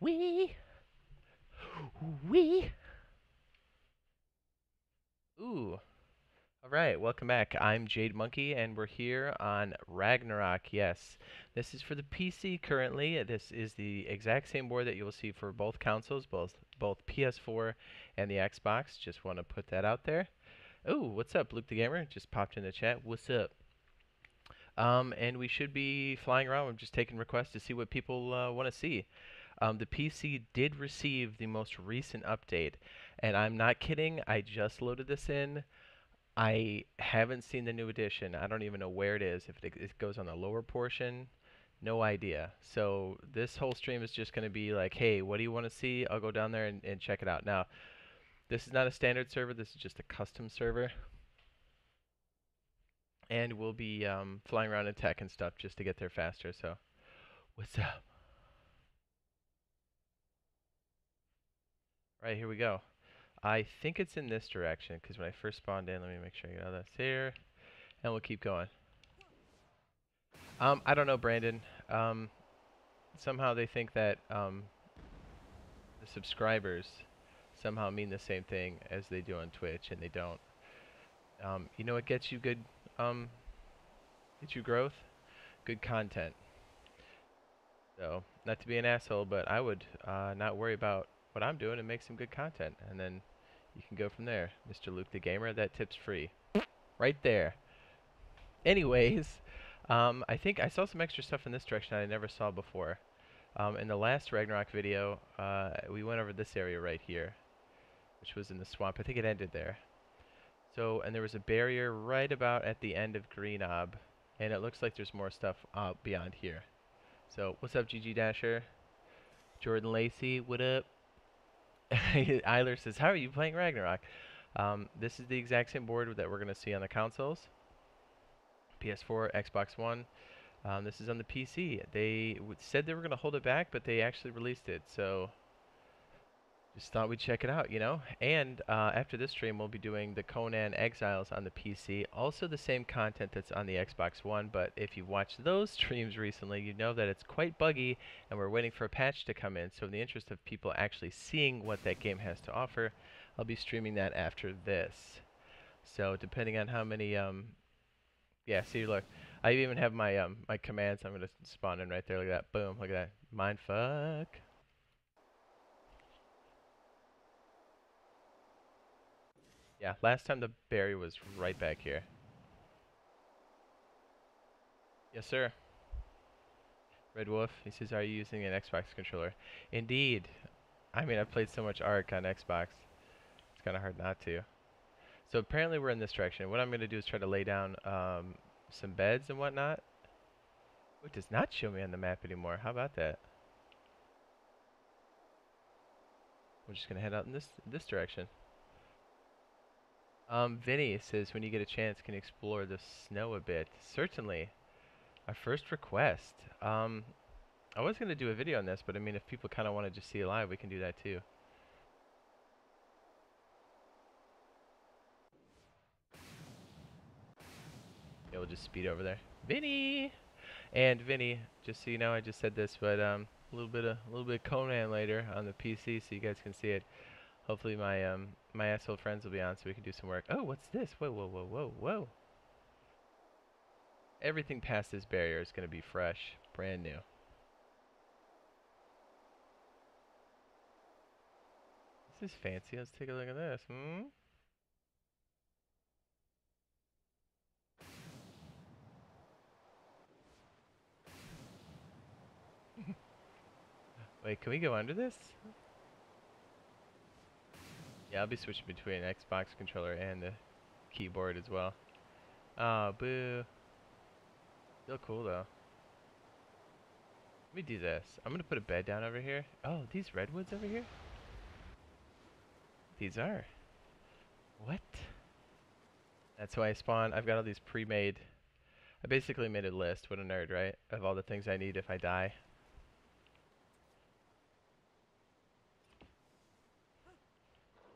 We. We. Ooh. All right, welcome back. I'm Jade Monkey, and we're here on Ragnarok. Yes, this is for the PC currently. This is the exact same board that you will see for both consoles, both both PS4 and the Xbox. Just want to put that out there. Ooh, what's up, Luke the Gamer? Just popped in the chat. What's up? Um, and we should be flying around. I'm just taking requests to see what people uh, want to see. Um, the PC did receive the most recent update, and I'm not kidding. I just loaded this in. I haven't seen the new edition. I don't even know where it is. If it, it goes on the lower portion, no idea. So this whole stream is just going to be like, hey, what do you want to see? I'll go down there and, and check it out. Now, this is not a standard server. This is just a custom server and we'll be um, flying around in Tek and stuff just to get there faster. So, what's up? Right, here we go. I think it's in this direction because when I first spawned in, let me make sure I get all that's here, and we'll keep going. Um, I don't know, Brandon. Um, somehow they think that um, the subscribers somehow mean the same thing as they do on Twitch, and they don't. Um, you know what gets you good um, get you growth, good content. So, not to be an asshole, but I would uh, not worry about what I'm doing and make some good content. And then you can go from there. Mr. Luke the Gamer, that tip's free. Right there. Anyways, um, I think I saw some extra stuff in this direction I never saw before. Um, in the last Ragnarok video, uh, we went over this area right here, which was in the swamp. I think it ended there. So, and there was a barrier right about at the end of Green Ob, and it looks like there's more stuff out beyond here. So, what's up, GG Dasher? Jordan Lacey, what up? Eiler says, how are you playing Ragnarok? Um, this is the exact same board that we're going to see on the consoles. PS4, Xbox One. Um, this is on the PC. They said they were going to hold it back, but they actually released it. So just thought we'd check it out, you know? And uh, after this stream, we'll be doing the Conan Exiles on the PC. Also the same content that's on the Xbox One, but if you've watched those streams recently, you know that it's quite buggy, and we're waiting for a patch to come in. So in the interest of people actually seeing what that game has to offer, I'll be streaming that after this. So depending on how many, um, yeah, see, look, I even have my um, my commands. I'm gonna spawn in right there. Look at that. Boom. Look at that. Mind Yeah, last time the berry was right back here. Yes, sir. Red Wolf, he says, are you using an Xbox controller? Indeed. I mean, I've played so much Ark on Xbox. It's kind of hard not to. So apparently we're in this direction. What I'm going to do is try to lay down um, some beds and whatnot. It does not show me on the map anymore. How about that? We're just going to head out in this this direction. Um, Vinny says, when you get a chance, can you explore the snow a bit? Certainly. Our first request. Um, I was going to do a video on this, but I mean, if people kind of want to just see it live, we can do that too. Yeah, we'll just speed over there. Vinny! And Vinny, just so you know, I just said this, but um, a little bit of a little bit of Conan later on the PC, so you guys can see it. Hopefully my um my asshole friends will be on so we can do some work. Oh, what's this? Whoa, whoa, whoa, whoa, whoa. Everything past this barrier is going to be fresh, brand new. This is fancy. Let's take a look at this. Hmm? Wait, can we go under this? Yeah, I'll be switching between Xbox controller and the keyboard as well. Oh, boo. Still cool though. Let me do this. I'm gonna put a bed down over here. Oh, these redwoods over here? These are. What? That's why I spawn. I've got all these pre-made. I basically made a list. What a nerd, right? Of all the things I need if I die.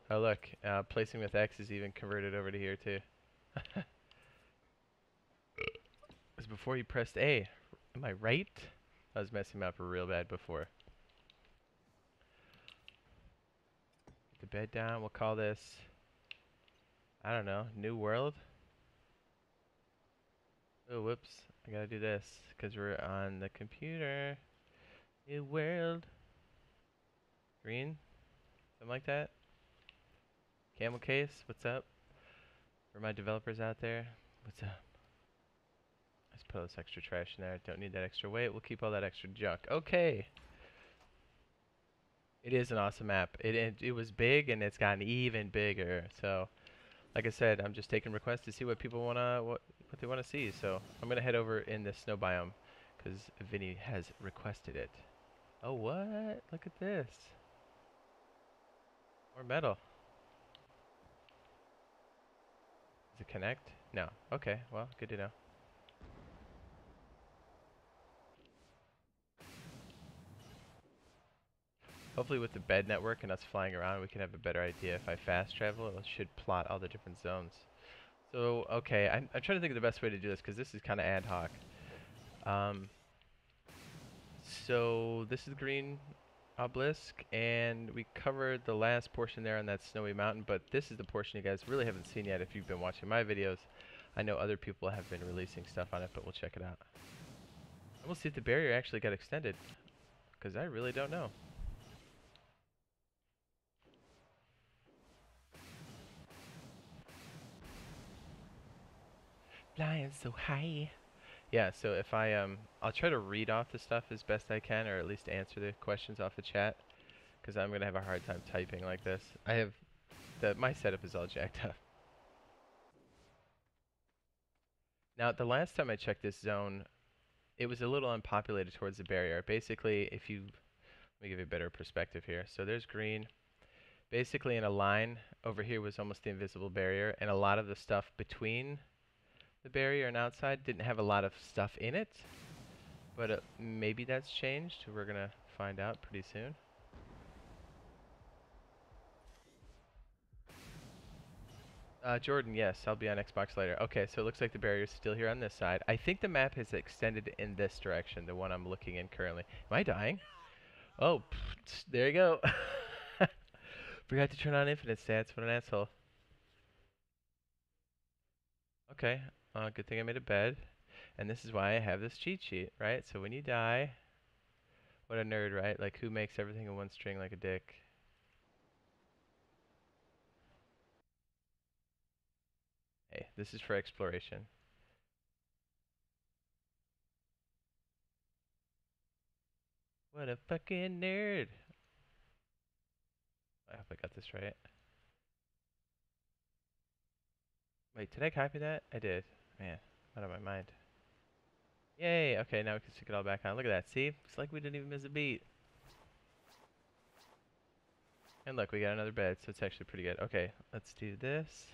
Oh look, uh, placing with X is even converted over to here too. was before you pressed A, Am I right? I was messing up real bad before. Get the bed down. We'll call this, I don't know, New World? Oh, whoops. I gotta do this because we're on the computer. New World. Green? Something like that? Camel Case, what's up? For my developers out there, what's up? Let's put all this extra trash in there. Don't need that extra weight. We'll keep all that extra junk. Okay. It is an awesome map. It, it, it was big and it's gotten even bigger. So, like I said, I'm just taking requests to see what people wanna what what they wanna see. So I'm gonna head over in the snow biome because Vinny has requested it. Oh what? Look at this. More metal. Does it connect? No. Okay. Well, good to know. Hopefully with the bed network and us flying around, we can have a better idea. If I fast travel, it should plot all the different zones. So, okay, I'm, I'm trying to think of the best way to do this because this is kind of ad hoc. Um, so, this is green obelisk, and we covered the last portion there on that snowy mountain, but this is the portion you guys really haven't seen yet if you've been watching my videos. I know other people have been releasing stuff on it, but we'll check it out. We'll see if the barrier actually got extended, because I really don't know. Flying so high. Yeah, so if I, um, I'll try to read off the stuff as best I can, or at least answer the questions off the chat, because I'm to have a hard time typing like this. I have, the, my setup is all jacked up. Now, the last time I checked this zone, it was a little unpopulated towards the barrier. Basically, if you, let me give you a better perspective here. So there's green. Basically, in a line, over here was almost the invisible barrier, and a lot of the stuff between the barrier and outside didn't have a lot of stuff in it. But uh, maybe that's changed. We're going to find out pretty soon. Uh, Jordan, yes, I'll be on Xbox later. Okay, so it looks like the barrier's still here on this side. I think the map has extended in this direction, the one I'm looking in currently. Am I dying? Oh, pfft, there you go. Forgot to turn on infinite stats. What an asshole. Okay, uh, good thing I made a bed. And this is why I have this cheat sheet, right? So when you die, what a nerd, right? Like, who makes everything in one string like a dick? Hey, this is for exploration. What a fucking nerd! I hope I got this right. Wait, did I copy that? I did. Man, out of my mind. Yay! Okay, now we can stick it all back on. Look at that. See? It's like we didn't even miss a beat. And look, we got another bed, so it's actually pretty good. Okay, let's do this.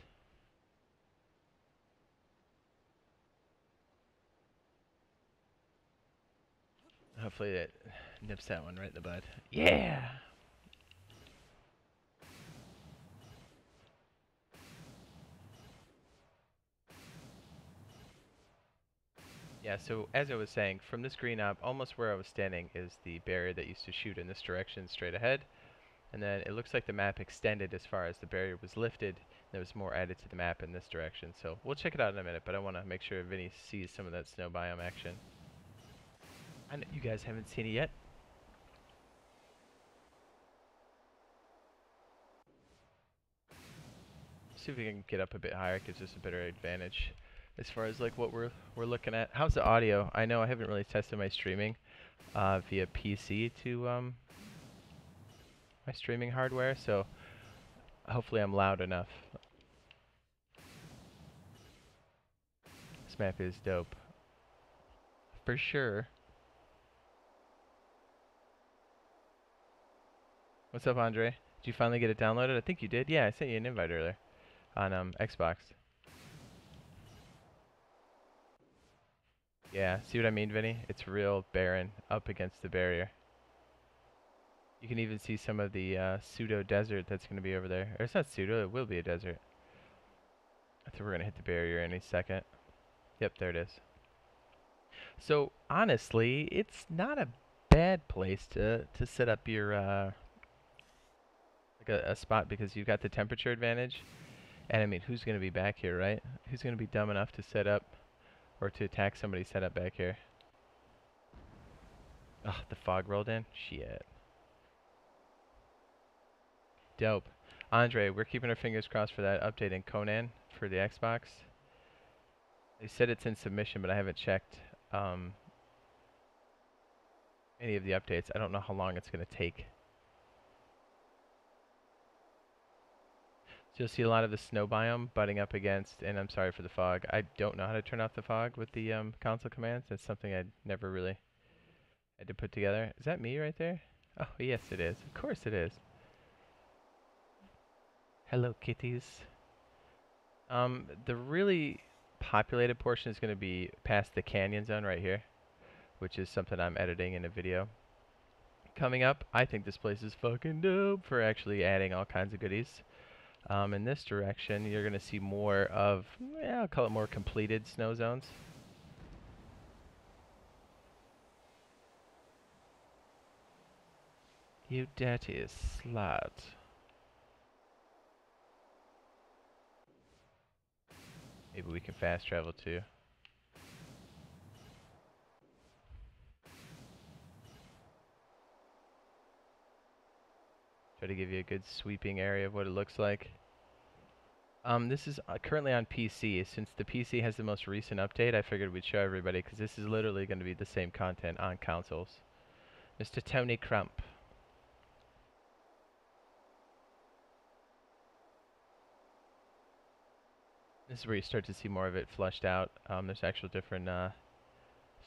Hopefully it nips that one right in the bud. Yeah! Yeah, so as I was saying, from this green Ob, almost where I was standing is the barrier that used to shoot in this direction straight ahead. And then it looks like the map extended as far as the barrier was lifted. There was more added to the map in this direction. So we'll check it out in a minute, but I want to make sure Vinny sees some of that snow biome action. I know you guys haven't seen it yet. See if we can get up a bit higher, gives us a better advantage as far as like what we're we're looking at. How's the audio? I know I haven't really tested my streaming uh, via PC to um, my streaming hardware, so hopefully I'm loud enough. This map is dope. For sure. What's up, Andre? Did you finally get it downloaded? I think you did. Yeah, I sent you an invite earlier on um, Xbox. Yeah, see what I mean, Vinny? It's real barren up against the barrier. You can even see some of the uh, pseudo desert that's going to be over there. Or it's not pseudo, it will be a desert. I think we're going to hit the barrier any second. Yep, there it is. So honestly, it's not a bad place to to set up your uh, like a, a spot because you've got the temperature advantage. And I mean, who's going to be back here, right? Who's going to be dumb enough to set up or to attack somebody set up back here? Oh, the fog rolled in? Shit. Dope. Andre, we're keeping our fingers crossed for that update in Conan for the Xbox. They said it's in submission, but I haven't checked um, any of the updates. I don't know how long it's going to take. So you'll see a lot of the snow biome butting up against, and I'm sorry for the fog. I don't know how to turn off the fog with the um, console commands. That's something I'd never really had to put together. Is that me right there? Oh, yes it is. Of course it is. Hello, kitties. Um, the really populated portion is going to be past the canyon zone right here, which is something I'm editing in a video. Coming up, I think this place is fucking dope for actually adding all kinds of goodies. Um, in this direction, you're going to see more of, yeah, I'll call it more completed snow zones. You dirty slut. Maybe we can fast travel too. Try to give you a good sweeping area of what it looks like. Um, this is uh, currently on PC. Since the PC has the most recent update, I figured we'd show everybody because this is literally going to be the same content on consoles. Mr. Tony Crump. This is where you start to see more of it flushed out. Um, there's actual different, uh,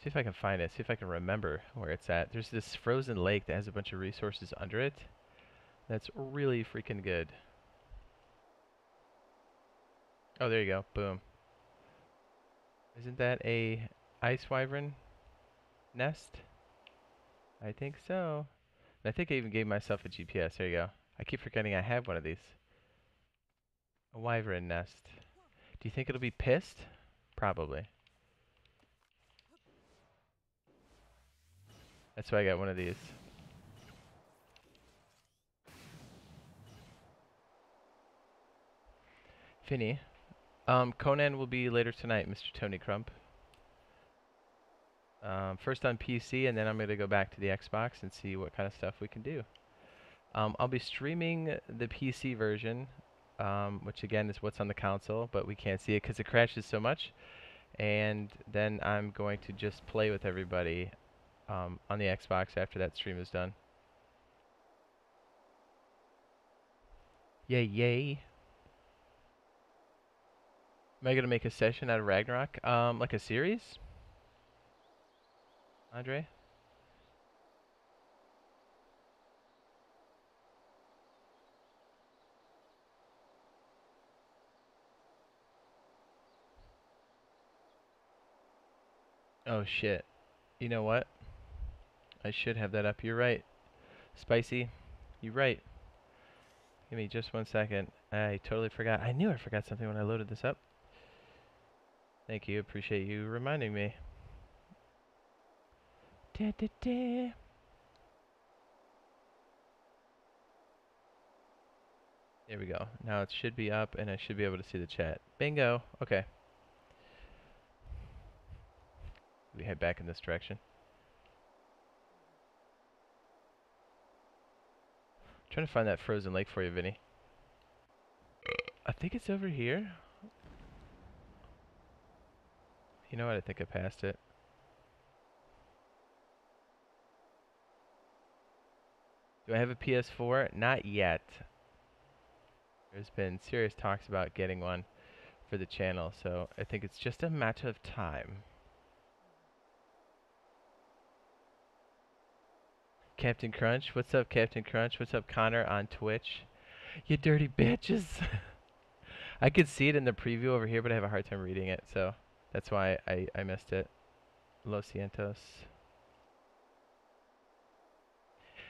see if I can find it, see if I can remember where it's at. There's this frozen lake that has a bunch of resources under it. That's really freaking good. Oh, there you go. Boom. Isn't that a ice wyvern nest? I think so. And I think I even gave myself a GPS. There you go. I keep forgetting I have one of these. A wyvern nest. Do you think it'll be pissed? Probably. That's why I got one of these. Vinny. Um, Conan will be later tonight, Mr. Tony Crump. Um, first on PC, and then I'm going to go back to the Xbox and see what kind of stuff we can do. Um, I'll be streaming the PC version, um, which again is what's on the console, but we can't see it because it crashes so much. And then I'm going to just play with everybody um, on the Xbox after that stream is done. Yay, yay. Am I to make a session out of Ragnarok? Um, like a series? Andre? Oh shit. You know what? I should have that up. You're right. Spicy. You're right. Give me just one second. I totally forgot. I knew I forgot something when I loaded this up. Thank you. Appreciate you reminding me. Da, da, da. There we go. Now it should be up and I should be able to see the chat. Bingo. Okay. We head back in this direction. trying to find that frozen lake for you, Vinny. I think it's over here. You know what? I think I passed it. Do I have a PS4? Not yet. There's been serious talks about getting one for the channel, so I think it's just a matter of time. Captain Crunch. What's up, Captain Crunch? What's up, Connor on Twitch? You dirty bitches. I could see it in the preview over here, but I have a hard time reading it, so that's why I, I missed it. Los Cientos.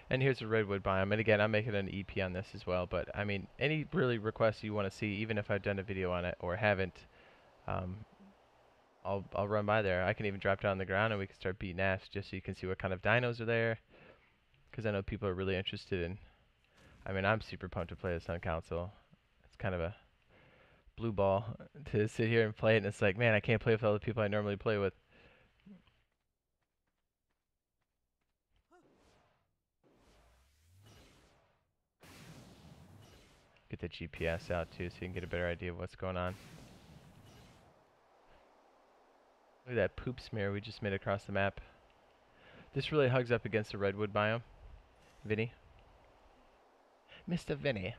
And here's a redwood biome. And again, I'm making an EP on this as well. But I mean, any really requests you want to see, even if I've done a video on it or haven't, um, I'll I'll run by there. I can even drop down on the ground and we can start beating ass just so you can see what kind of dinos are there. Because I know people are really interested in. I mean, I'm super pumped to play this on console. It's kind of a blue ball to sit here and play it, and it's like, man, I can't play with all the people I normally play with. Get the GPS out too so you can get a better idea of what's going on. Look at that poop smear we just made across the map. This really hugs up against the redwood biome. Vinny. Mr. Vinny.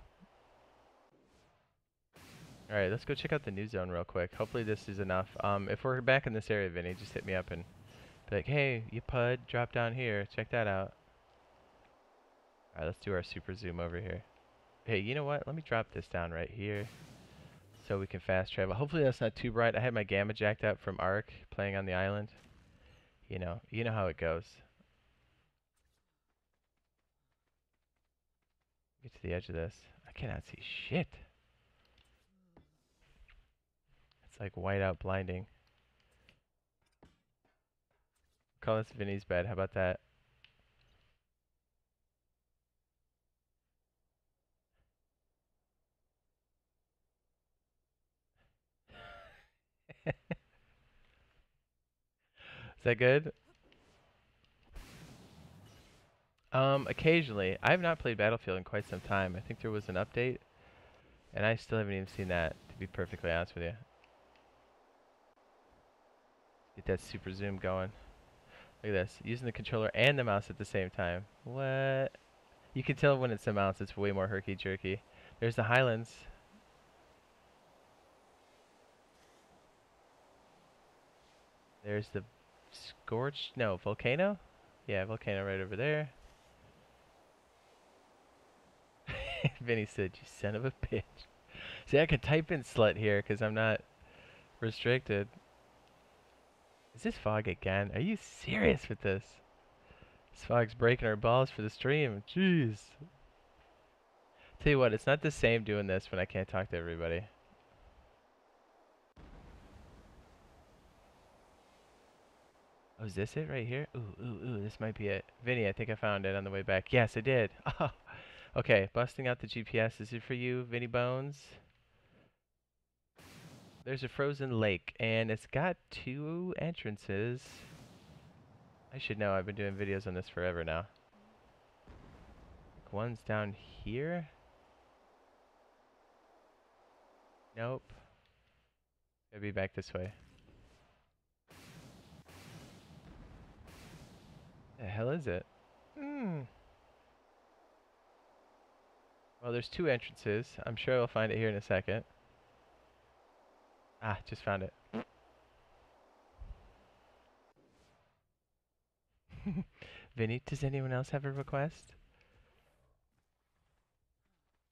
Alright, let's go check out the new zone real quick. Hopefully this is enough. Um, if we're back in this area, Vinny, just hit me up and be like, hey, you pud, drop down here. Check that out. Alright, let's do our super zoom over here. Hey, you know what? Let me drop this down right here so we can fast travel. Hopefully that's not too bright. I had my gamma jacked up from Ark playing on the island. You know, you know how it goes. Get to the edge of this. I cannot see shit. It's like white out blinding. Call this Vinny's bed. How about that? Is that good? Um, occasionally. I have not played Battlefield in quite some time. I think there was an update, and I still haven't even seen that, to be perfectly honest with you. Get that super zoom going. Look at this. Using the controller and the mouse at the same time. What? You can tell when it's the mouse, it's way more herky-jerky. There's the Highlands. There's the Scorch, no, Volcano? Yeah, Volcano right over there. Vinny said, you son of a bitch. See, I can type in slut here because I'm not restricted. Is this fog again? Are you serious with this? This fog's breaking our balls for the stream. Jeez. Tell you what, it's not the same doing this when I can't talk to everybody. Oh, is this it right here? Ooh, ooh, ooh, this might be it. Vinny, I think I found it on the way back. Yes, I did. Okay, busting out the GPS. Is it for you, Vinny Bones? There's a frozen lake, and it's got two entrances. I should know. I've been doing videos on this forever now. One's down here. Nope. Gotta be back this way. The hell is it? Hmm. Well, there's two entrances. I'm sure I'll find it here in a second. Ah, just found it. Vinny, does anyone else have a request?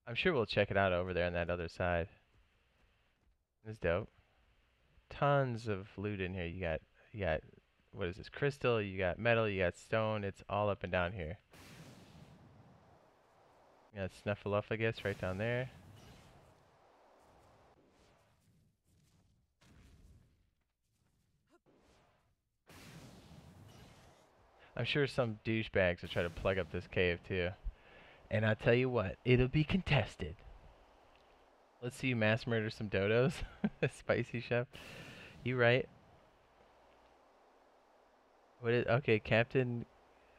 I'm sure we'll check it out over there on that other side. It's dope. Tons of loot in here. You got, you got what is this? Crystal, you got metal, you got stone, it's all up and down here. You got Snuffleupagus right down there. I'm sure some douchebags will try to plug up this cave too. And I'll tell you what, it'll be contested. Let's see you mass murder some dodos. Spicy chef. You right. What is okay, Captain?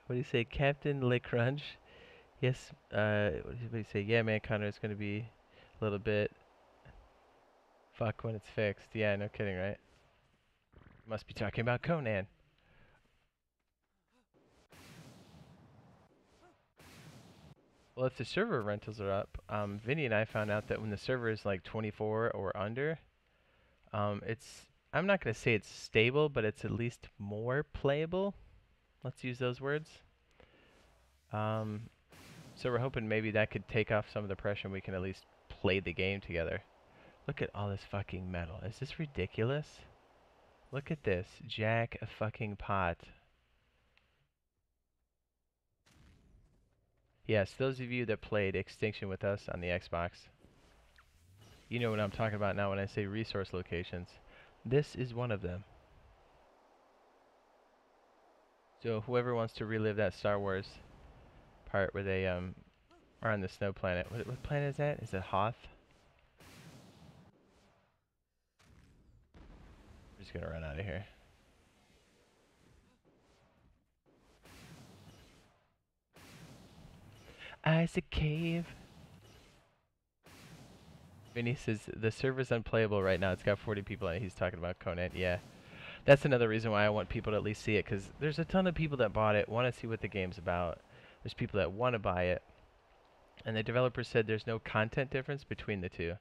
What do you say, Captain Le Crunch? Yes. Uh, what do you say? Yeah, man, Connor, it's gonna be a little bit. Fuck when it's fixed. Yeah, no kidding, right? Must be talking about Conan. Well, if the server rentals are up, um, Vinny and I found out that when the server is like 24 or under, um, it's I'm not going to say it's stable, but it's at least more playable. Let's use those words. Um, so we're hoping maybe that could take off some of the pressure and we can at least play the game together. Look at all this fucking metal. Is this ridiculous? Look at this. Jack a fucking pot. Yes, those of you that played Extinction with us on the Xbox, you know what I'm talking about now when I say resource locations. This is one of them. So whoever wants to relive that Star Wars part where they um, are on the snow planet. What, what planet is that? Is it Hoth? I'm just going to run out of here. Isaac Cave. Vinny says the server's unplayable right now. It's got 40 people in it. He's talking about Conan. Yeah. That's another reason why I want people to at least see it because there's a ton of people that bought it, want to see what the game's about. There's people that want to buy it. And the developer said there's no content difference between the two.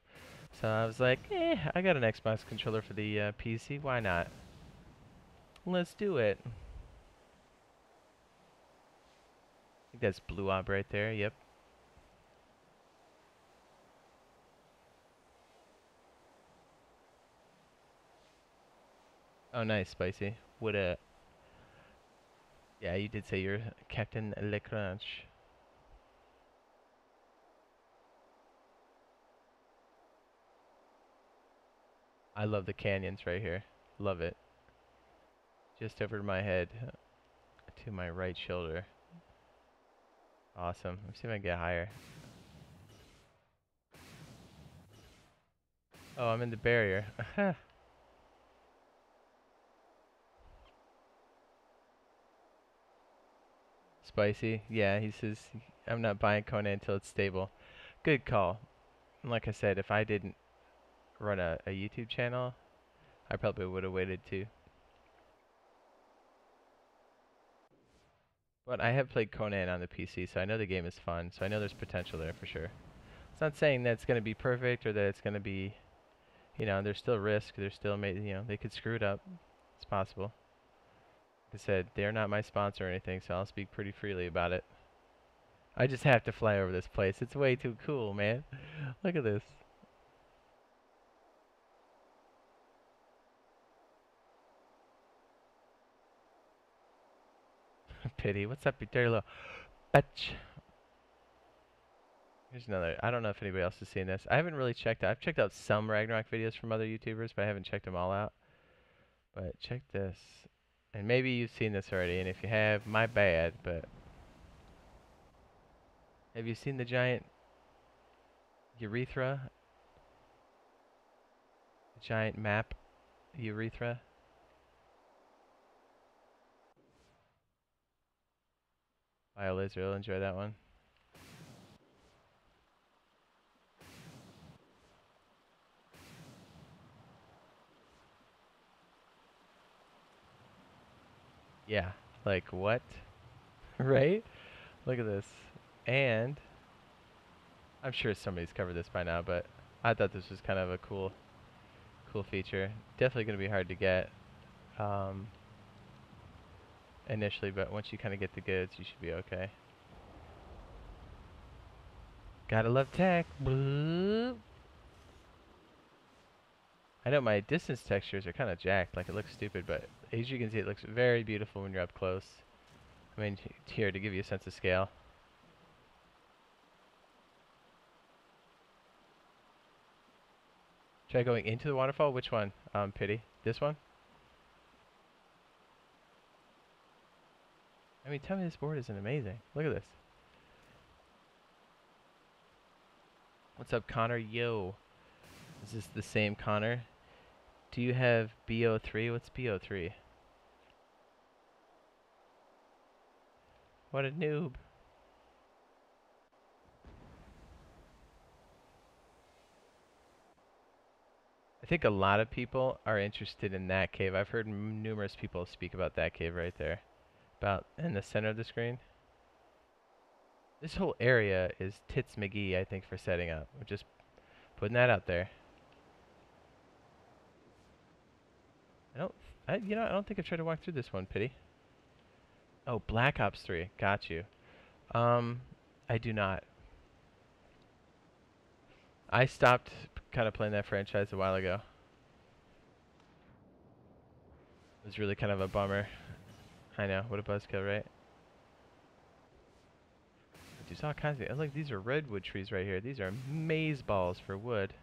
So I was like, eh, I got an Xbox controller for the uh, PC. Why not? Let's do it. I think that's Blue Ob right there. Yep. Oh, nice, Spicy. What a... Yeah, you did say you're Captain LeCrunch. I love the canyons right here. Love it. Just over my head to my right shoulder. Awesome. Let's see if I can get higher. Oh, I'm in the barrier. Spicy. Yeah, he says, I'm not buying Conan until it's stable. Good call. And like I said, if I didn't run a, a YouTube channel, I probably would have waited too. But I have played Conan on the PC, so I know the game is fun, so I know there's potential there for sure. It's not saying that it's going to be perfect or that it's going to be, you know, there's still risk. There's still, you know, they could screw it up. It's possible. Like I said, they're not my sponsor or anything, so I'll speak pretty freely about it. I just have to fly over this place. It's way too cool, man. Look at this. Pity. What's up, Eterlo? Bitch. Here's another. I don't know if anybody else has seen this. I haven't really checked out. I've checked out some Ragnarok videos from other YouTubers, but I haven't checked them all out. But check this. And maybe you've seen this already, and if you have, my bad, but... Have you seen the giant urethra? The giant map urethra? Biolazer, enjoy that one. Yeah, like what? right? Look at this. And I'm sure somebody's covered this by now, but I thought this was kind of a cool cool feature. Definitely going to be hard to get. Um, initially, but once you kind of get the goods, you should be okay. Gotta love Tek. I know my distance textures are kind of jacked, like it looks stupid, but as you can see, it looks very beautiful when you're up close. I mean, here to give you a sense of scale. Try going into the waterfall? Which one? Um, pity. This one? I mean, tell me this board isn't amazing. Look at this. What's up, Connor? Yo. Is this the same Connor? Do you have BO3? What's BO3? What a noob. I think a lot of people are interested in that cave. I've heard numerous people speak about that cave right there about in the center of the screen. This whole area is Tits McGee, I think, for setting up. We're just putting that out there. I don't, I, you know, I don't think I've tried to walk through this one, Pity. Oh, Black Ops 3. Got you. Um, I do not. I stopped kind of playing that franchise a while ago. It was really kind of a bummer. I know, what a buzzkill, right? There's all kinds of... Look, these are redwood trees right here. These are maze balls for wood.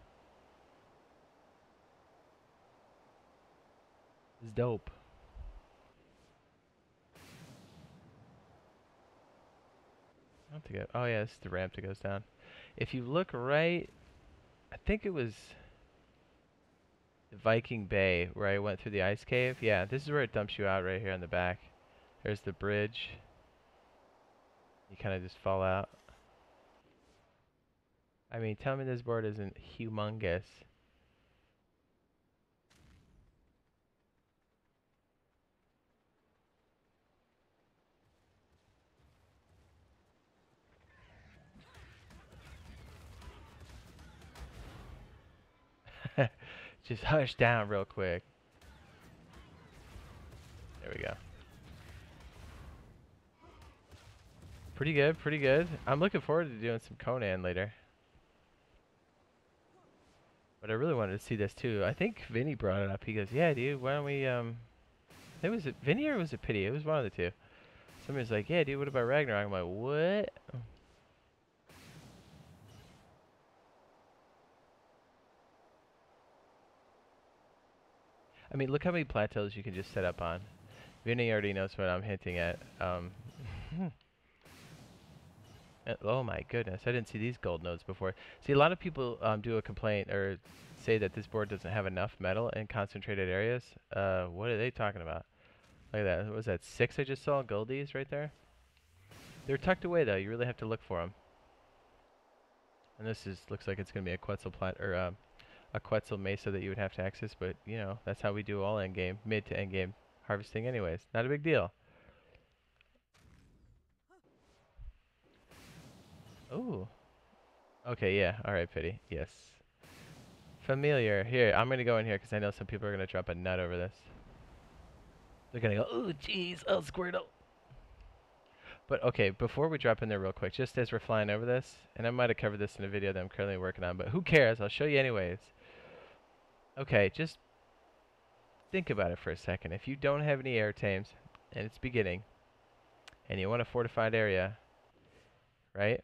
It's dope. to get. Oh yeah, this is the ramp that goes down. If you look right, I think it was Viking Bay where I went through the ice cave. Yeah, this is where it dumps you out right here on the back. There's the bridge. You kind of just fall out. I mean, tell me this board isn't humongous. Just hush down real quick. There we go. Pretty good, pretty good. I'm looking forward to doing some Conan later. But I really wanted to see this too. I think Vinny brought it up. He goes, yeah, dude, why don't we, um... It was it Vinny or was it Pity? It was one of the two. Somebody's like, yeah, dude, what about Ragnarok? I'm like, what? I mean, look how many plateaus you can just set up on. Vinny already knows what I'm hinting at. Um, uh, oh my goodness, I didn't see these gold nodes before. See, a lot of people um, do a complaint or say that this board doesn't have enough metal in concentrated areas. Uh, what are they talking about? Look at that. What was that? Six I just saw goldies right there? They're tucked away though. You really have to look for them. And this is looks like it's going to be a Quetzal plat or uh, a Quetzal Mesa that you would have to access, but you know, that's how we do all end game, mid to end game harvesting anyways. Not a big deal. Ooh. Okay, yeah. Alright, Pity. Yes. Familiar. Here, I'm going to go in here because I know some people are going to drop a nut over this. They're going to go, oh, jeez, oh, Squirtle. But okay, before we drop in there real quick, just as we're flying over this, and I might have covered this in a video that I'm currently working on, but who cares? I'll show you anyways. Okay, just think about it for a second. If you don't have any air tames, and it's beginning, and you want a fortified area, right?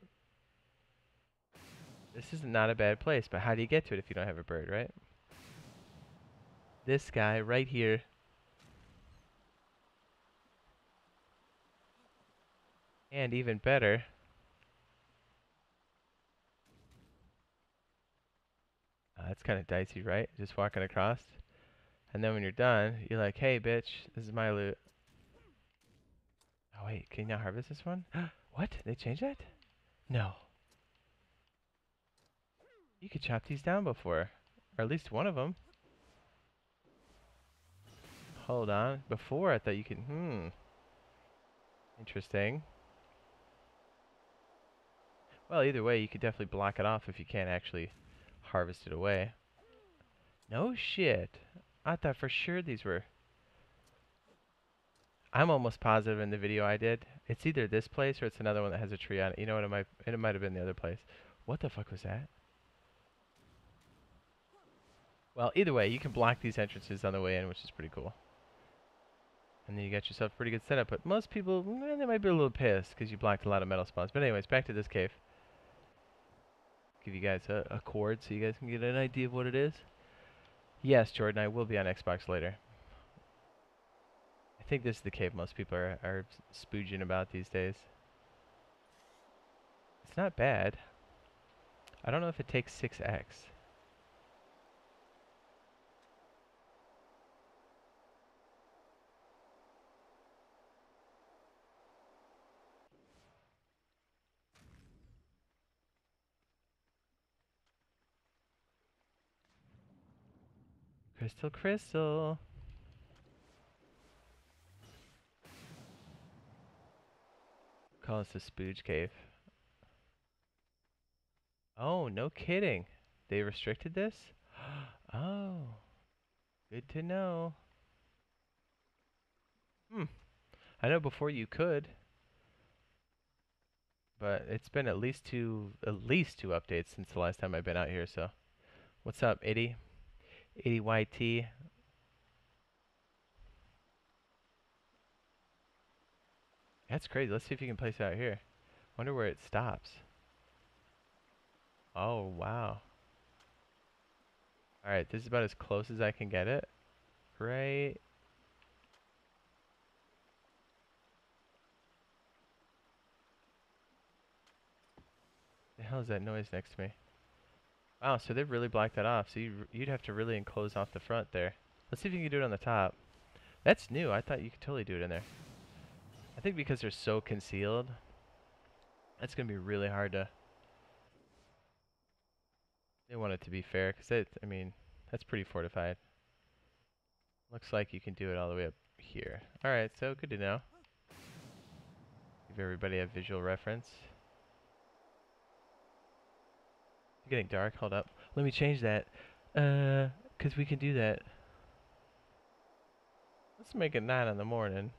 This is not a bad place, but how do you get to it if you don't have a bird, right? This guy right here. And even better, Uh, that's kind of dicey, right? Just walking across. And then when you're done, you're like, hey, bitch, this is my loot. Oh, wait, can you now harvest this one? what? They changed that? No. You could chop these down before. Or at least one of them. Hold on. Before, I thought you could... Hmm. Interesting. Well, either way, you could definitely block it off if you can't actually harvest it away. No shit. I thought for sure these were... I'm almost positive in the video I did. It's either this place or it's another one that has a tree on it. You know what? It might, it might have been the other place. What the fuck was that? Well, either way, you can block these entrances on the way in, which is pretty cool. And then you got yourself a pretty good setup. But most people, eh, they might be a little pissed because you blocked a lot of metal spawns. But anyways, back to this cave give you guys a, a chord so you guys can get an idea of what it is. Yes, Jordan, I will be on Xbox later. I think this is the cave most people are, are spooging about these days. It's not bad. I don't know if it takes 6x. Crystal, crystal. Call this the Spooge Cave. Oh, no kidding. They restricted this? oh. Good to know. Hmm. I know before you could. But it's been at least two at least two updates since the last time I've been out here, so what's up, Eddie? 80YT. That's crazy. Let's see if you can place it out here. Wonder where it stops. Oh, wow. Alright, this is about as close as I can get it. Right The hell is that noise next to me? Wow, so they've really blocked that off. So you, you'd have to really enclose off the front there. Let's see if you can do it on the top. That's new. I thought you could totally do it in there. I think because they're so concealed, that's going to be really hard to... They want it to be fair, because it, I mean, that's pretty fortified. Looks like you can do it all the way up here. Alright, so good to know. Give everybody a visual reference. It's getting dark. Hold up. Let me change that. Uh, because we can do that. Let's make it 9 in the morning.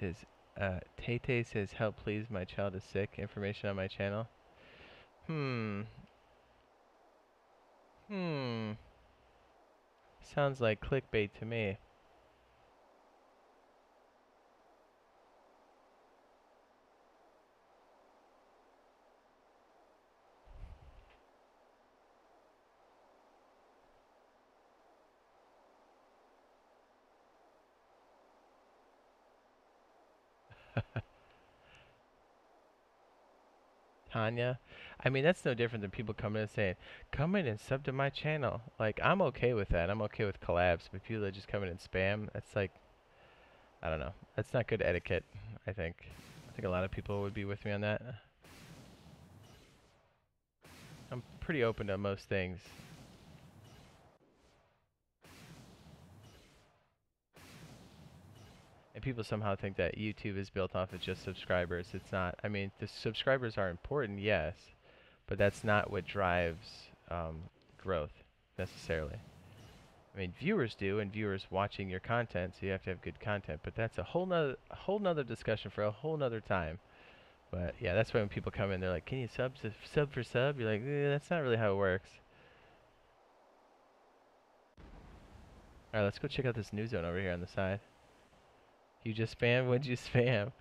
says, uh, Tay says, help please, my child is sick. Information on my channel. Hmm. Hmm. Sounds like clickbait to me. Tanya. I mean, that's no different than people coming and saying, come in and sub to my channel. Like, I'm okay with that. I'm okay with collabs. But people that just come in and spam, that's like, I don't know. That's not good etiquette, I think. I think a lot of people would be with me on that. I'm pretty open to most things. And people somehow think that YouTube is built off of just subscribers. It's not. I mean, the subscribers are important, yes, but that's not what drives um, growth necessarily. I mean, viewers do, and viewers watching your content, so you have to have good content. But that's a whole nother, whole nother discussion for a whole nother time. But yeah, that's why when people come in, they're like, "Can you sub sub for sub?" You're like, eh, "That's not really how it works." All right, let's go check out this new zone over here on the side. You just spam? What'd you spam?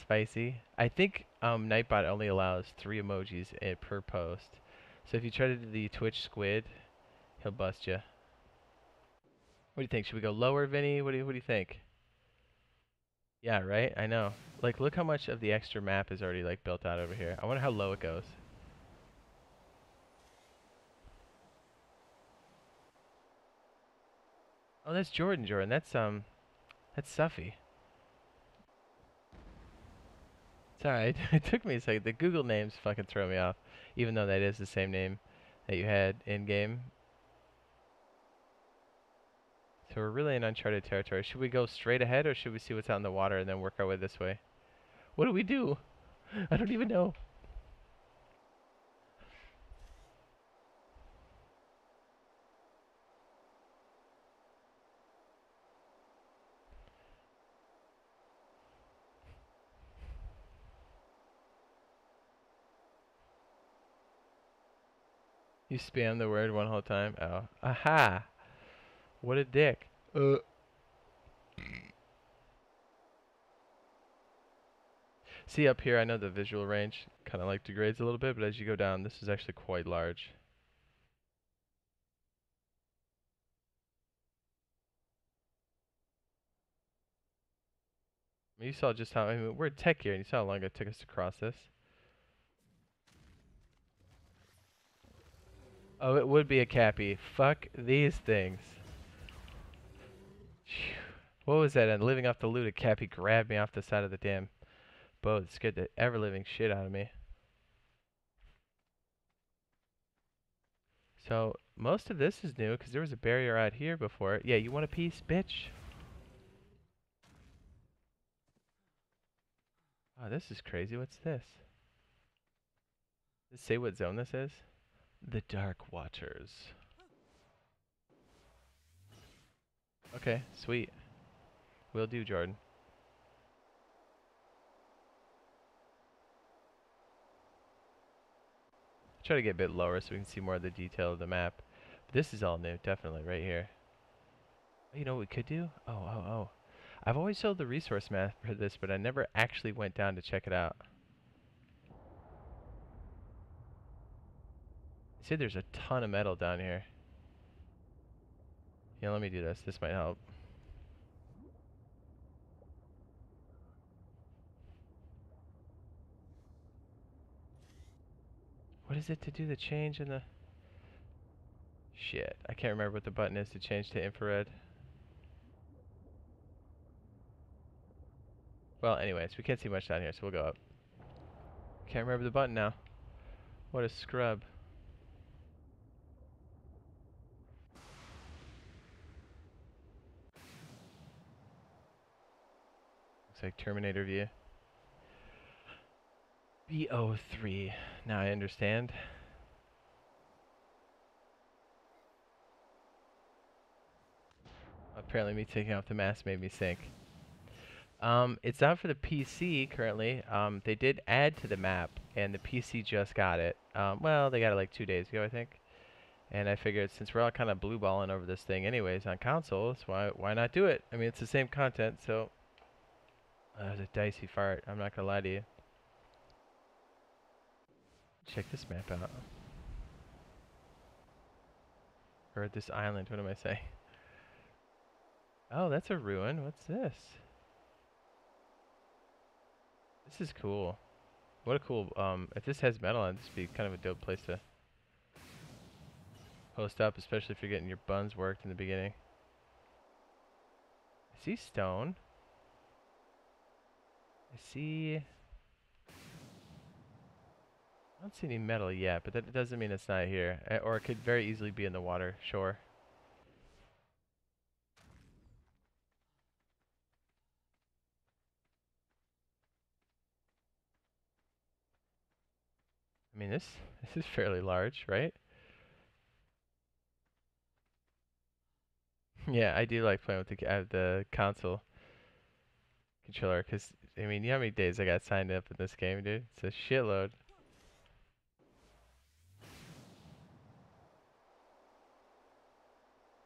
Spicy. I think um, Nightbot only allows three emojis per post. So if you try to do the Twitch squid, he'll bust you. What do you think? Should we go lower, Vinny? What do you What do you think? Yeah, right. I know. Like, look how much of the extra map is already like built out over here. I wonder how low it goes. Oh, that's Jordan. Jordan. That's um, that's Suffy. Sorry, it took me a second. The Google names fucking throw me off, even though that is the same name that you had in game. So we're really in uncharted territory. Should we go straight ahead or should we see what's out in the water and then work our way this way? What do we do? I don't even know. You spam the word one whole time? Oh. Aha! What a dick. Uh. See up here, I know the visual range kind of like degrades a little bit, but as you go down, this is actually quite large. You saw just how, I mean, we're tech here, and you saw how long it took us to cross this. Oh, it would be a cappy. Fuck these things. What was that? And living off the loot, a cappy grabbed me off the side of the damn boat. It scared the ever-living shit out of me. So, most of this is new, because there was a barrier out here before. Yeah, you want a piece, bitch? Oh, this is crazy. What's this? Does it say what zone this is? The Dark Waters. Okay, sweet. Will do, Jordan. Try to get a bit lower so we can see more of the detail of the map. But this is all new, definitely, right here. You know what we could do? Oh, oh, oh. I've always sold the resource map for this, but I never actually went down to check it out. See, there's a ton of metal down here. Yeah, let me do this. This might help. What is it to do the change in the... Shit, I can't remember what the button is to change to infrared. Well, anyways, we can't see much down here, so we'll go up. Can't remember the button now. What a scrub. Like Terminator view. BO3. Now I understand. Apparently me taking off the mask made me sink. Um, it's out for the PC currently. Um, they did add to the map, and the PC just got it. Um, well, they got it like two days ago, I think. And I figured since we're all kind of blue balling over this thing anyways on consoles, why why not do it? I mean, it's the same content, so... Uh, that was a dicey fart, I'm not gonna lie to you. Check this map out. Or this island, what am I saying? Oh, that's a ruin. What's this? This is cool. What a cool, um, if this has metal on it, this would be kind of a dope place to post up, especially if you're getting your buns worked in the beginning. I see stone. I see... I don't see any metal yet, but that doesn't mean it's not here. Or it could very easily be in the water, sure. I mean, this this is fairly large, right? yeah, I do like playing with the uh, the console controller because I mean, you know how many days I got signed up in this game, dude? It's a shitload.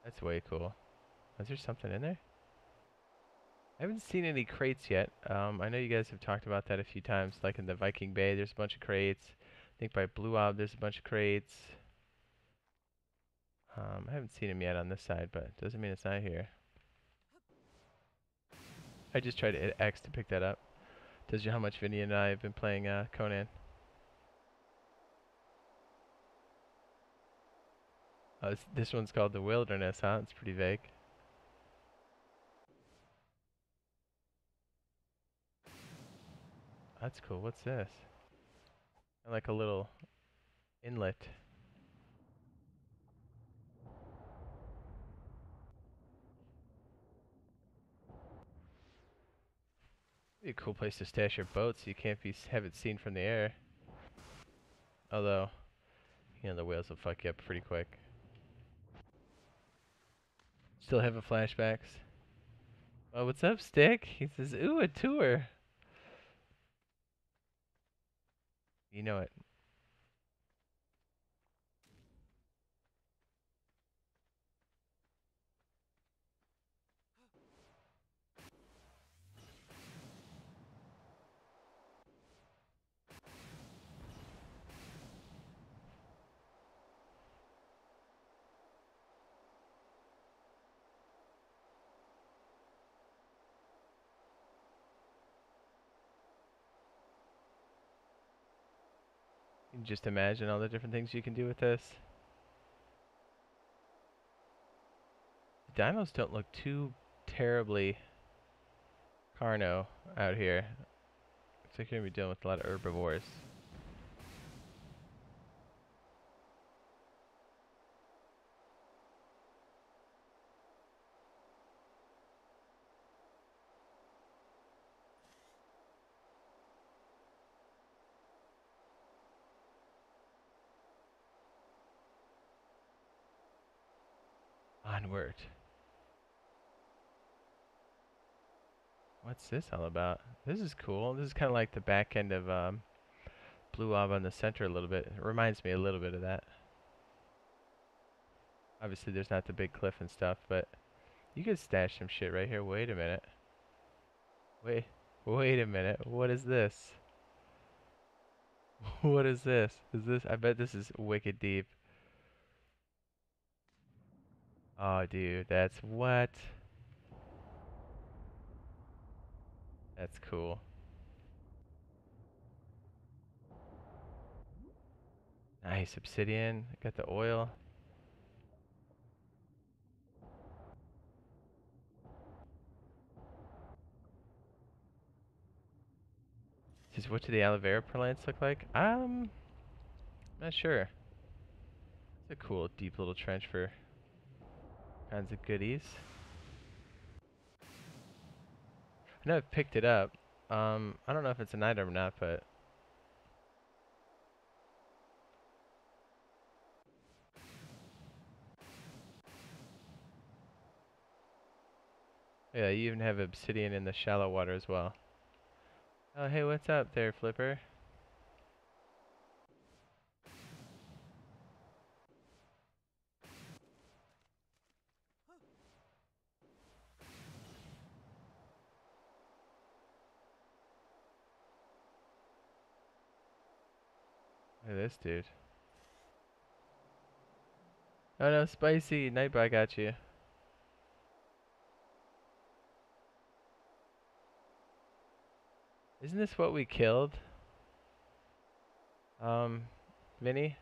That's way cool. Is there something in there? I haven't seen any crates yet. Um, I know you guys have talked about that a few times, like in the Viking Bay, there's a bunch of crates. I think by Blue Ob, there's a bunch of crates. Um, I haven't seen them yet on this side, but doesn't mean it's not here. I just tried to hit X to pick that up. Tells you how much Vinny and I have been playing uh, Conan. Uh, this one's called The Wilderness, huh? It's pretty vague. That's cool. What's this? Like a little inlet. Be a cool place to stash your boat so you can't be have it seen from the air. Although, you know, the whales will fuck you up pretty quick. Still having flashbacks. Oh, what's up, Stick? He says, ooh, a tour. You know it. Just imagine all the different things you can do with this. The dinos don't look too terribly carno out here. Looks like you're going to be dealing with a lot of herbivores. Onward. What's this all about? This is cool. This is kind of like the back end of um, Blue Ob on the center a little bit. It reminds me a little bit of that. Obviously, there's not the big cliff and stuff, but you could stash some shit right here. Wait a minute. Wait, wait a minute. What is this? what is this? Is this? I bet this is wicked deep. Oh, dude, that's what? That's cool. Nice, obsidian. Got the oil. Just what do the aloe vera plants look like? Um, not sure. It's a cool, deep little trench for kinds of goodies. I know I've picked it up. Um, I don't know if it's an item or not, but Yeah, you even have obsidian in the shallow water as well. Oh, hey, what's up there, Flipper? This dude. Oh no, spicy! Nightbot got you. Isn't this what we killed? Um, Vinny?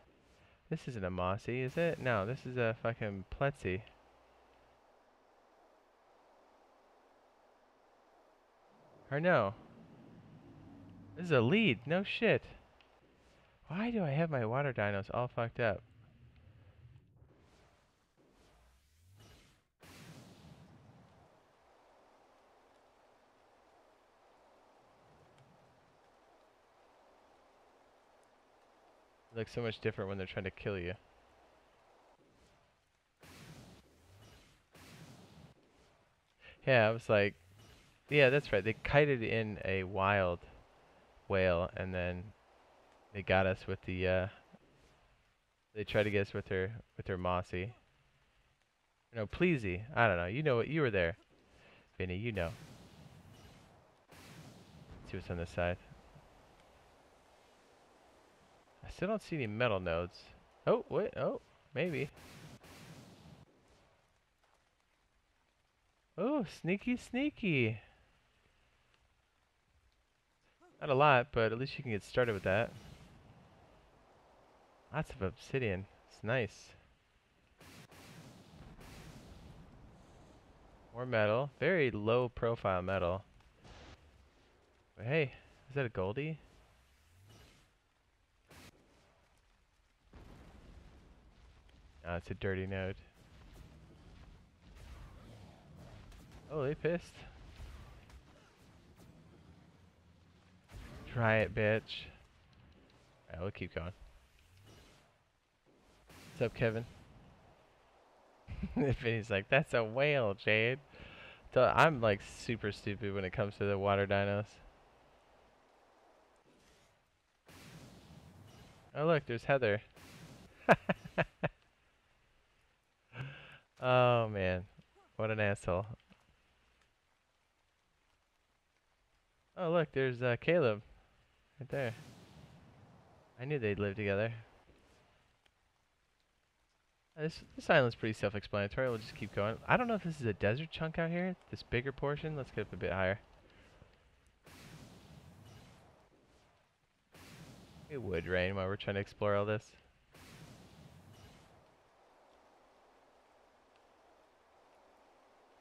This isn't a Mossy, is it? No, this is a fucking Pletsy. Or no. This is a lead. No shit. Why do I have my water dinos all fucked up? looks so much different when they're trying to kill you. Yeah, I was like, yeah, that's right. They kited in a wild whale, and then they got us with the. Uh, they tried to get us with her with her mossy. No, pleasy. I don't know. You know what? You were there, Vinny. You know. Let's see what's on this side. I still don't see any metal nodes. Oh, wait, oh, maybe. Oh, sneaky, sneaky. Not a lot, but at least you can get started with that. Lots of obsidian. It's nice. More metal. Very low profile metal. But hey, is that a Goldie? Oh, it's a dirty node. Oh, they pissed. Try it, bitch. Alright, we'll keep going. What's up, Kevin? Vinny's like, that's a whale, Jade. So I'm like super stupid when it comes to the water dinos. Oh look, there's Heather. Oh man, what an asshole. Oh look, there's uh, Caleb, right there. I knew they'd live together. Uh, this, this island's pretty self-explanatory. We'll just keep going. I don't know if this is a desert chunk out here. This bigger portion. Let's get up a bit higher. It would rain while we're trying to explore all this.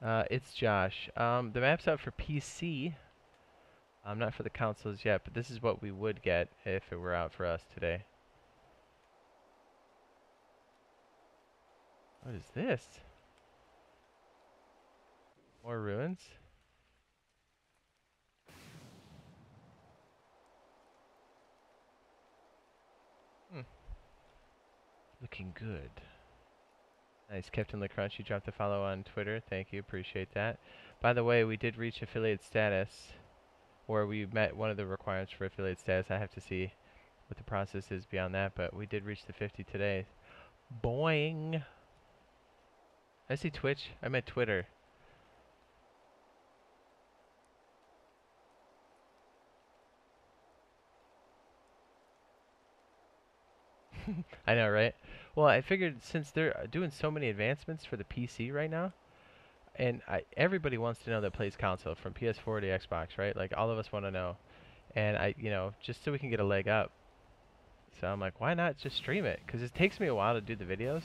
Uh, it's Josh. Um, the map's out for PC. Um, not for the consoles yet, but this is what we would get if it were out for us today. What is this? More ruins? Hmm. Looking good. Nice, Captain LaCrunch, you dropped a follow on Twitter. Thank you, appreciate that. By the way, we did reach affiliate status, or we met one of the requirements for affiliate status. I have to see what the process is beyond that, but we did reach the 50 today. Boing! I see Twitch. I meant Twitter. I know, right? Well, I figured since they're uh, doing so many advancements for the PC right now, and I, everybody wants to know that plays console from PS4 to Xbox, right? Like all of us want to know, and I, you know, just so we can get a leg up. So I'm like, why not just stream it? Because it takes me a while to do the videos.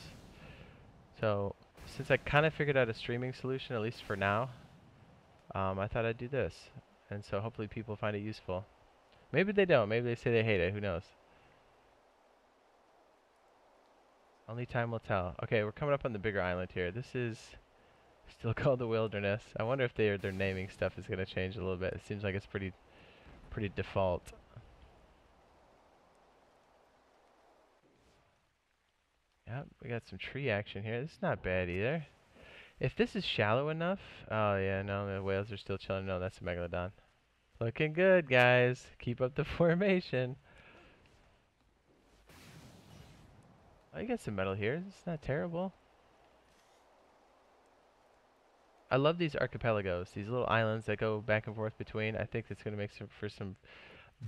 So since I kind of figured out a streaming solution, at least for now, um, I thought I'd do this, and so hopefully people find it useful. Maybe they don't. Maybe they say they hate it. Who knows? Only time will tell. Okay, we're coming up on the bigger island here. This is still called the wilderness. I wonder if their their naming stuff is going to change a little bit. It seems like it's pretty pretty default. Yep, we got some tree action here. This is not bad either. If this is shallow enough, oh yeah, no, the whales are still chilling. No, that's a megalodon. Looking good, guys. Keep up the formation. Oh, you got some metal here. It's not terrible. I love these archipelagos, these little islands that go back and forth between. I think it's going to make some, for some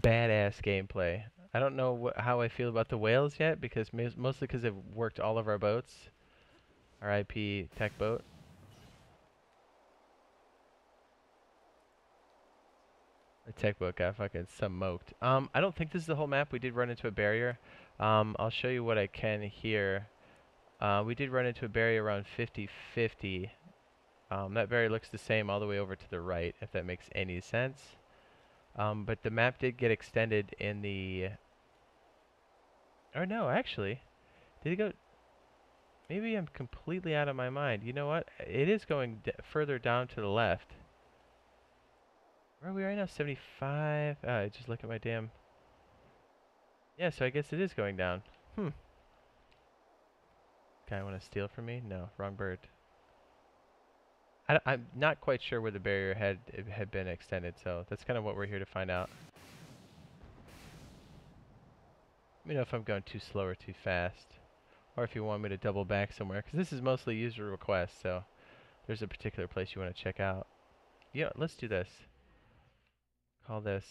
badass gameplay. I don't know how I feel about the whales yet, because mostly because they've worked all of our boats. Our IP tech boat. The tech boat got fucking smoked. Um, I don't think this is the whole map. We did run into a barrier. Um, I'll show you what I can here. Uh, we did run into a barrier around 50-50. Um, that barrier looks the same all the way over to the right, if that makes any sense. Um, but the map did get extended in the... Or no, actually. Did it go... Maybe I'm completely out of my mind. You know what? It is going further down to the left. Where are we right now? 75? Oh, I just look at my damn... Yeah, so I guess it is going down. Hmm. Guy want to steal from me? No, wrong bird. I, am not quite sure where the barrier had had been extended, so that's kind of what we're here to find out. Let me know if I'm going too slow or too fast, or if you want me to double back somewhere, because this is mostly user requests, so there's a particular place you want to check out. Yeah, let's do this. Call this.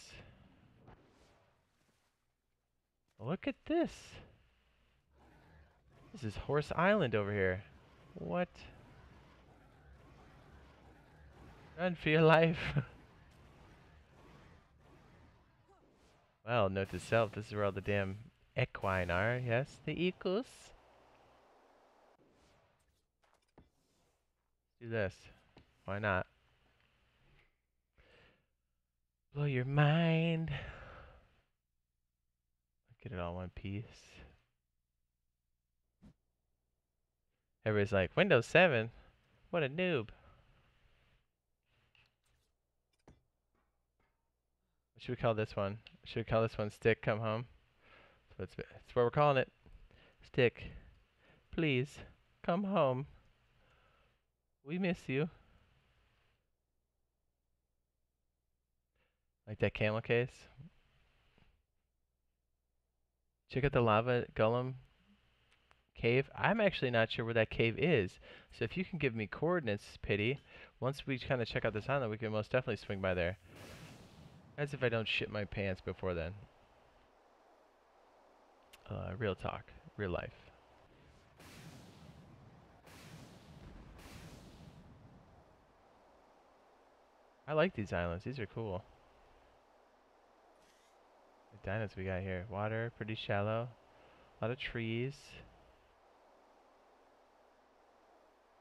Look at this. This is Horse Island over here. What? Run for your life. well, note to self, this is where all the damn equine are. Yes, the equus. Do this. Why not? Blow your mind. Get it all one piece. Everybody's like, Windows 7? What a noob. should we call this one? Should we call this one Stick Come Home? That's, that's what we're calling it. Stick, please, come home. We miss you. Like that camel case? Check out the lava golem cave. I'm actually not sure where that cave is. So if you can give me coordinates, Pity, once we kind of check out this island, we can most definitely swing by there. As if I don't shit my pants before then. Uh, real talk. Real life. I like these islands. These are cool. The dinos we got here. Water, pretty shallow. A lot of trees.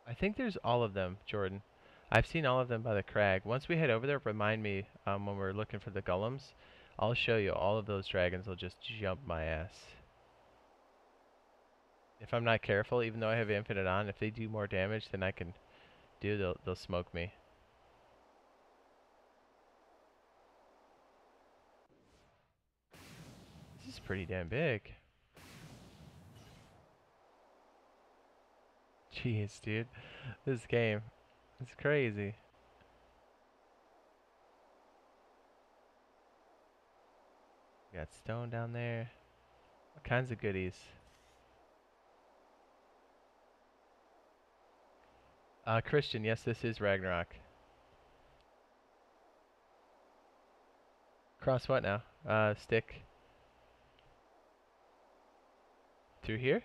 I think there's all of them, Jordan. I've seen all of them by the crag. Once we head over there, remind me um, when we're looking for the golems. I'll show you all of those dragons will just jump my ass. If I'm not careful, even though I have infinite on, if they do more damage than I can do, they'll, they'll smoke me. This is pretty damn big. Jeez, dude. This game. It's crazy. got stone down there. All kinds of goodies. Uh, Christian, yes, this is Ragnarok. Cross what now? Uh, stick. Through here?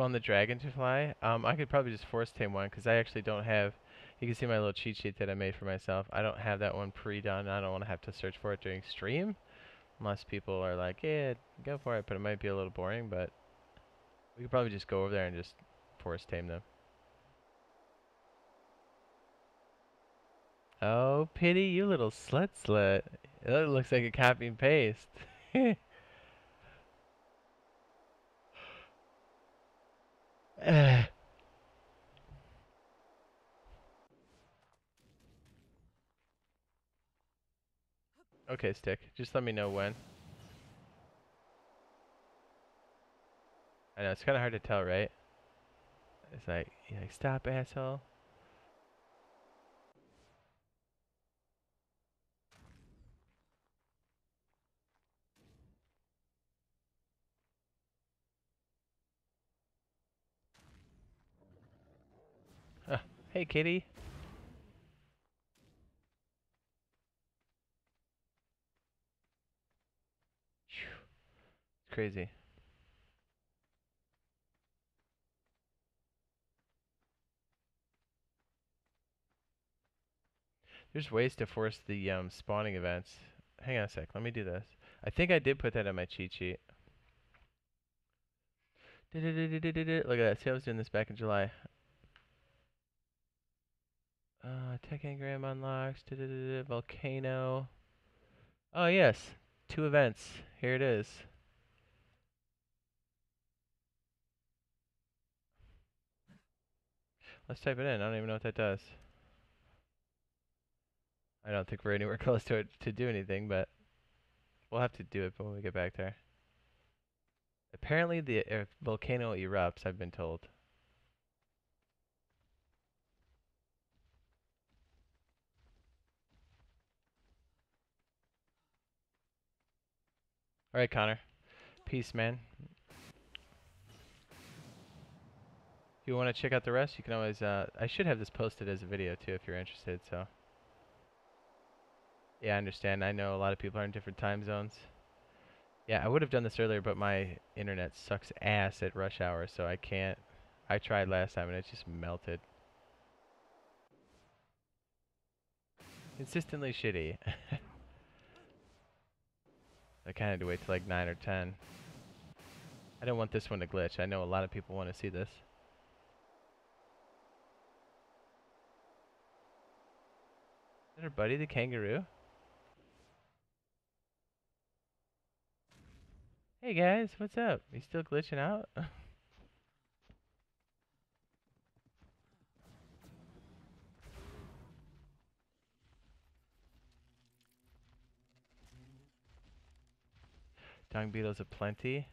Spawn the dragon to fly? Um, I could probably just force tame one because I actually don't have. You can see my little cheat sheet that I made for myself. I don't have that one pre-done. I don't want to have to search for it during stream, unless people are like, "Yeah, go for it." But it might be a little boring. But we could probably just go over there and just force tame them. Oh, pity you, little slut slut. It looks like a copy and paste. okay, stick. Just let me know when. I know, it's kind of hard to tell, right? It's like, like, stop, asshole. Hey, kitty. It's crazy. There's ways to force the um, spawning events. Hang on a sec. Let me do this. I think I did put that on my cheat sheet. Look at that. See, I was doing this back in July. Uh, Tek engram unlocks. Da, da, da, volcano. Oh yes, two events. Here it is. Let's type it in. I don't even know what that does. I don't think we're anywhere close to it to do anything, but we'll have to do it when we get back there. Apparently the uh, volcano erupts, I've been told. Alright, Connor. Peace, man. If you want to check out the rest, you can always, uh, I should have this posted as a video too if you're interested, so. Yeah, I understand. I know a lot of people are in different time zones. Yeah, I would have done this earlier, but my internet sucks ass at rush hour, so I can't. I tried last time and it just melted. Consistently shitty. I kind of had to wait till like 9 or 10. I don't want this one to glitch. I know a lot of people want to see this. Is that our buddy, the kangaroo? Hey guys, what's up? You still glitching out? Dung beetles aplenty.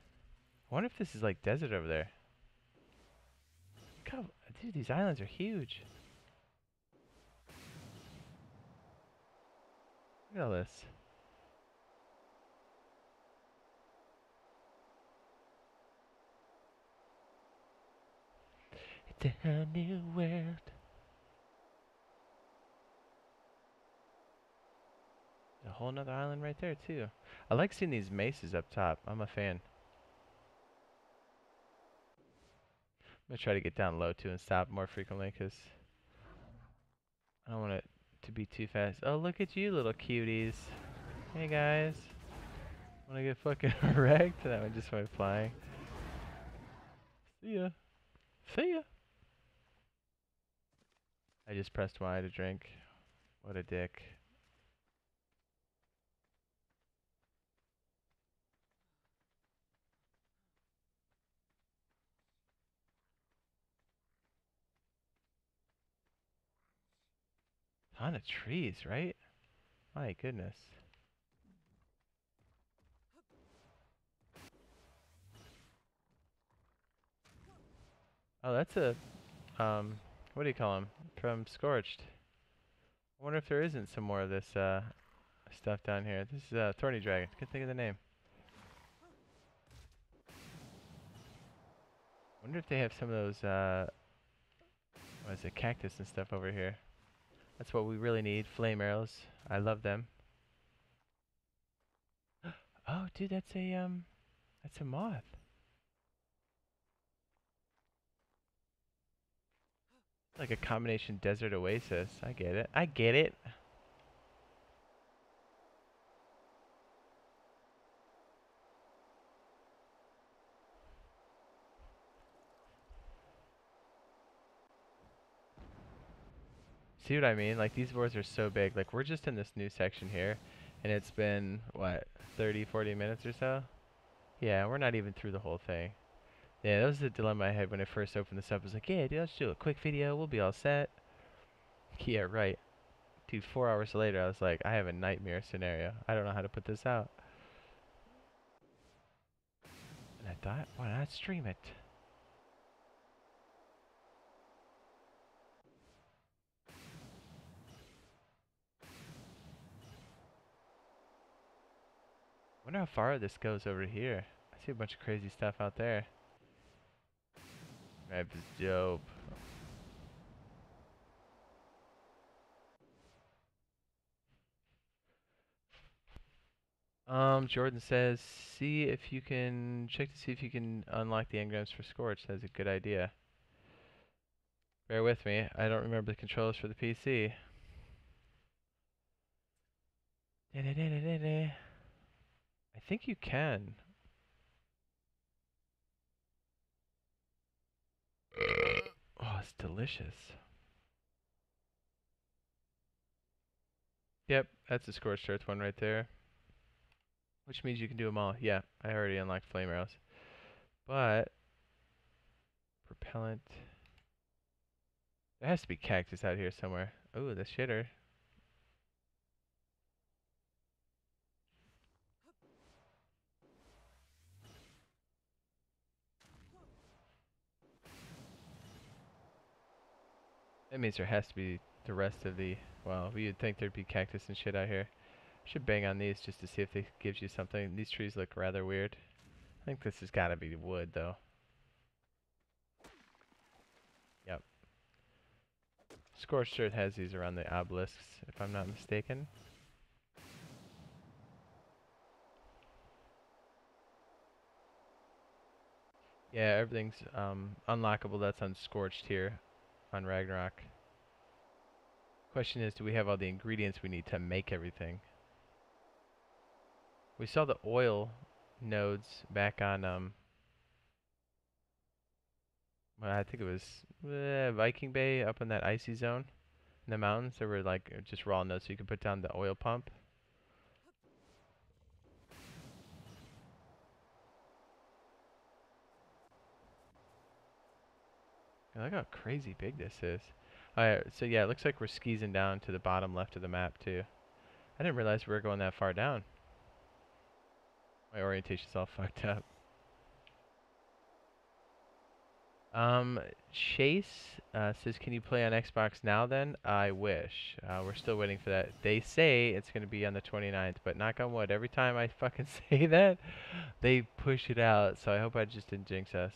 I wonder if this is like desert over there. How, dude, these islands are huge. Look at all this. It's a new world. A whole nother island right there too. I like seeing these maces up top. I'm a fan. I'm gonna try to get down low too and stop more frequently because I don't want it to be too fast. Oh, look at you little cuties. Hey guys. Wanna get fucking wrecked? That one just went flying. See ya. See ya. I just pressed Y to drink. What a dick. Ton of trees, right? My goodness. Oh, that's a, um, what do you call them? From Scorched. I wonder if there isn't some more of this, uh, stuff down here. This is uh, Thorny Dragon. Can't think of the name. Wonder if they have some of those, uh, what is it, cactus and stuff over here. That's what we really need. Flame arrows. I love them. oh, dude, that's a, um, that's a moth. Like a combination desert oasis. I get it. I get it. See what I mean? Like these boards are so big. Like we're just in this new section here and it's been what 30 40 minutes or so? Yeah we're not even through the whole thing. Yeah that was the dilemma I had when I first opened this up. I was like yeah dude let's do a quick video. We'll be all set. Yeah right. Dude four hours later I was like I have a nightmare scenario. I don't know how to put this out. And I thought why not stream it wonder how far this goes over here. I see a bunch of crazy stuff out there. Map is dope. Um, Jordan says, see if you can, check to see if you can unlock the engrams for Scorch. That's a good idea. Bear with me, I don't remember the controls for the PC. Da -da -da I think you can. oh, it's delicious. Yep, that's the scorched earth one right there. Which means you can do them all. Yeah, I already unlocked flame arrows. But, propellant. There has to be cactus out here somewhere. Oh, the shitter. That means there has to be the rest of the, well, you'd think there'd be cactus and shit out here. Should bang on these just to see if they gives you something. These trees look rather weird. I think this has got to be wood though. Yep. Scorched Earth has these around the obelisks, if I'm not mistaken. Yeah, everything's um, unlockable that's unscorched here on Ragnarok. Question is, do we have all the ingredients we need to make everything? We saw the oil nodes back on, um, well, I think it was uh, Viking Bay up in that icy zone in the mountains. There were like just raw nodes so you could put down the oil pump. Look how crazy big this is. Alright, so yeah, it looks like we're skeezing down to the bottom left of the map too. I didn't realize we were going that far down. My orientation's all fucked up. Um, Chase uh, says, can you play on Xbox now then? I wish. Uh, we're still waiting for that. They say it's going to be on the 29th, but knock on wood, every time I fucking say that, they push it out, so I hope I just didn't jinx us.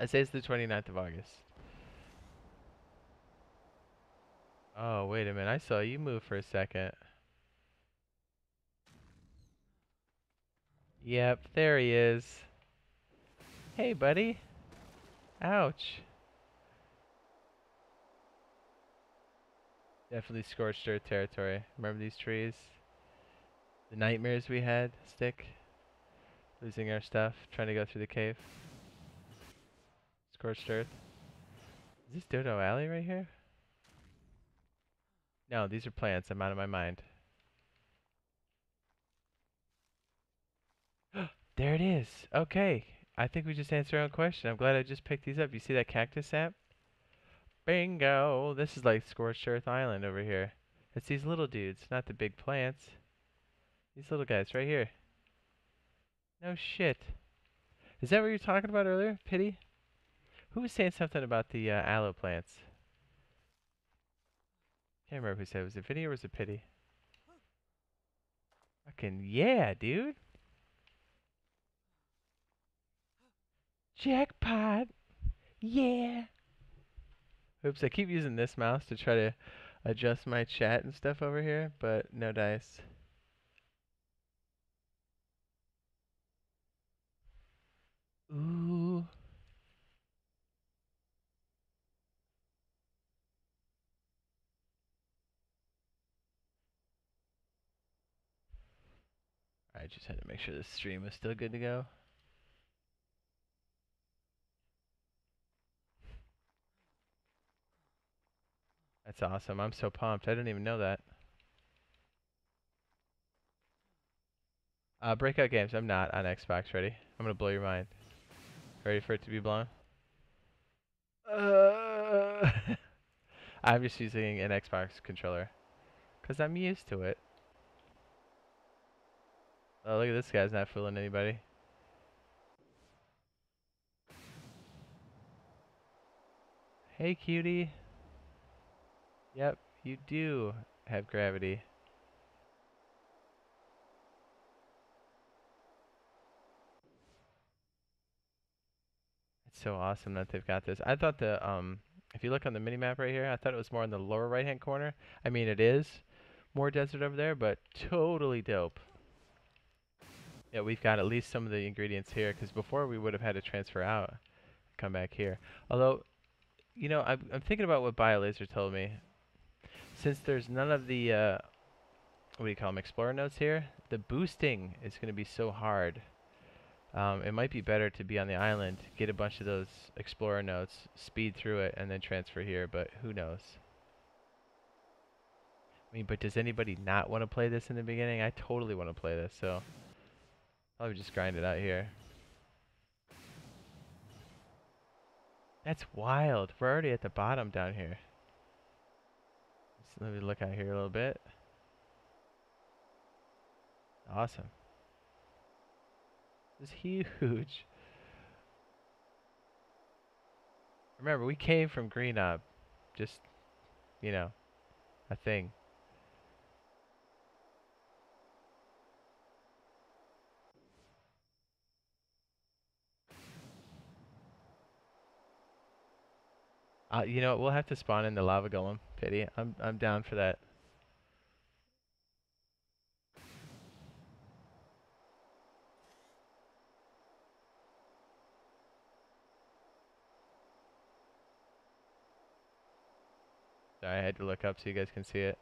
I say it's the 29th of August. Oh, wait a minute. I saw you move for a second. Yep, there he is. Hey, buddy. Ouch. Definitely scorched earth territory. Remember these trees? The nightmares we had, Stick? Losing our stuff, trying to go through the cave. Scorched Earth. Is this Dodo Alley right here? No, these are plants. I'm out of my mind. there it is. Okay. I think we just answered our own question. I'm glad I just picked these up. You see that cactus sap? Bingo! This is like Scorched Earth Island over here. It's these little dudes, not the big plants. These little guys right here. No shit. Is that what you were talking about earlier, Pity? Who was saying something about the uh, aloe plants? Can't remember who said it. Was it Vinny or was it Pity? Fucking yeah, dude. Jackpot. Yeah. Oops, I keep using this mouse to try to adjust my chat and stuff over here, but no dice. Ooh. I just had to make sure the stream was still good to go. That's awesome. I'm so pumped. I didn't even know that. Uh, breakout games. I'm not on Xbox. Ready? I'm gonna blow your mind. Ready for it to be blown? Uh, I'm just using an Xbox controller. Because I'm used to it. Oh, look at this guy's not fooling anybody. Hey, cutie. Yep, you do have gravity. It's so awesome that they've got this. I thought the, um, if you look on the mini map right here, I thought it was more in the lower right hand corner. I mean, it is more desert over there, but totally dope. Yeah, we've got at least some of the ingredients here, because before we would have had to transfer out, come back here. Although, you know, I'm, I'm thinking about what Biolazer told me. Since there's none of the, uh, what do you call them, Explorer notes here, the boosting is going to be so hard. Um, it might be better to be on the island, get a bunch of those Explorer notes, speed through it, and then transfer here, but who knows. I mean, but does anybody not want to play this in the beginning? I totally want to play this, so... I'll just grind it out here. That's wild. We're already at the bottom down here. let me look out here a little bit. Awesome. This is huge. Remember, we came from Green Ob. Just, you know, a thing. Uh, you know, we'll have to spawn in the lava golem, pity. I'm I'm down for that. Sorry, I had to look up so you guys can see it.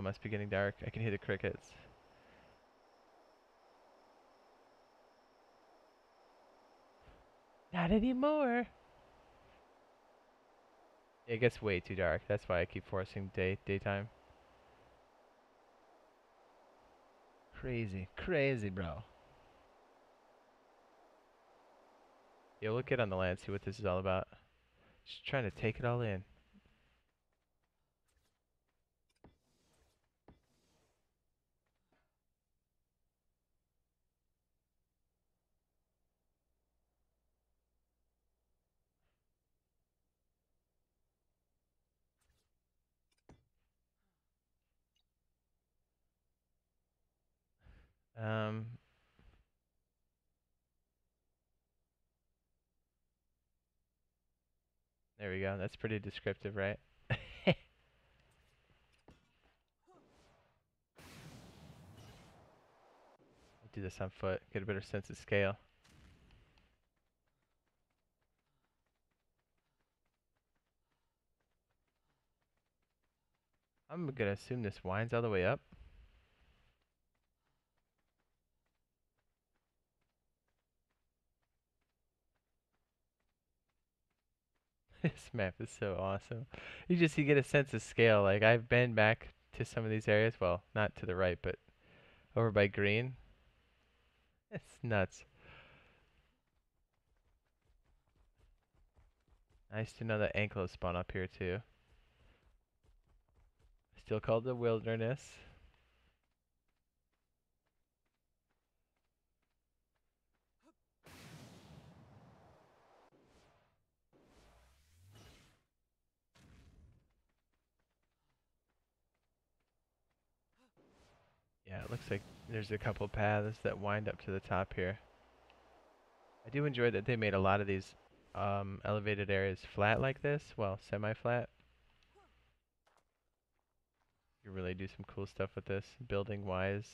It must be getting dark. I can hear the crickets. Not anymore. It gets way too dark. That's why I keep forcing day daytime. Crazy, crazy, bro. Yeah, we'll get on the land, see what this is all about. Just trying to take it all in. Um, there we go. That's pretty descriptive, right? do this on foot, get a better sense of scale. I'm gonna assume this winds all the way up. this map is so awesome. You just you get a sense of scale. Like I've been back to some of these areas. Well, not to the right, but over by green. It's nuts. Nice to know that ankles spawn up here too. Still called the wilderness. Looks like there's a couple paths that wind up to the top here. I do enjoy that they made a lot of these um, elevated areas flat like this, well, semi-flat. You really do some cool stuff with this, building-wise.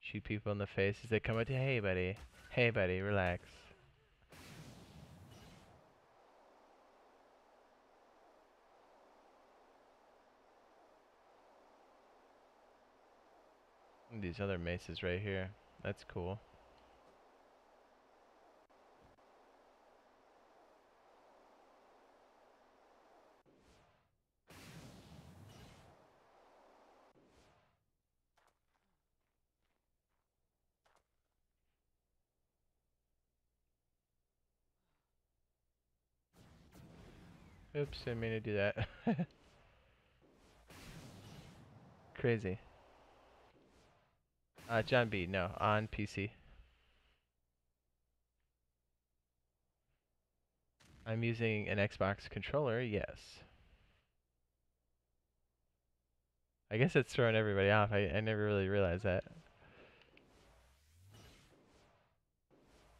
Shoot people in the face as they come up to, hey buddy, hey buddy, relax. These other maces right here. That's cool. Oops, I mean to do that. Crazy. Uh, John B, no, on PC. I'm using an Xbox controller, yes. I guess it's throwing everybody off. I, I never really realized that.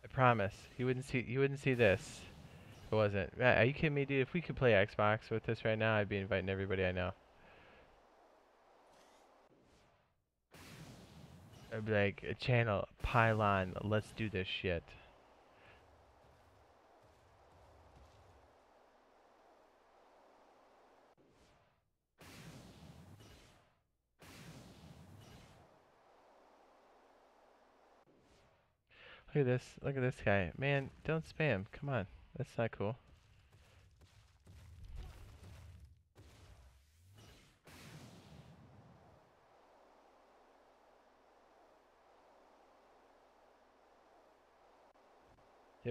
I promise. You wouldn't see you wouldn't see this. If it wasn't. Are you kidding me, dude? If we could play Xbox with this right now, I'd be inviting everybody I know. I'd be like, a channel, pylon, let's do this shit. Look at this, look at this guy. Man, don't spam, come on. That's not cool.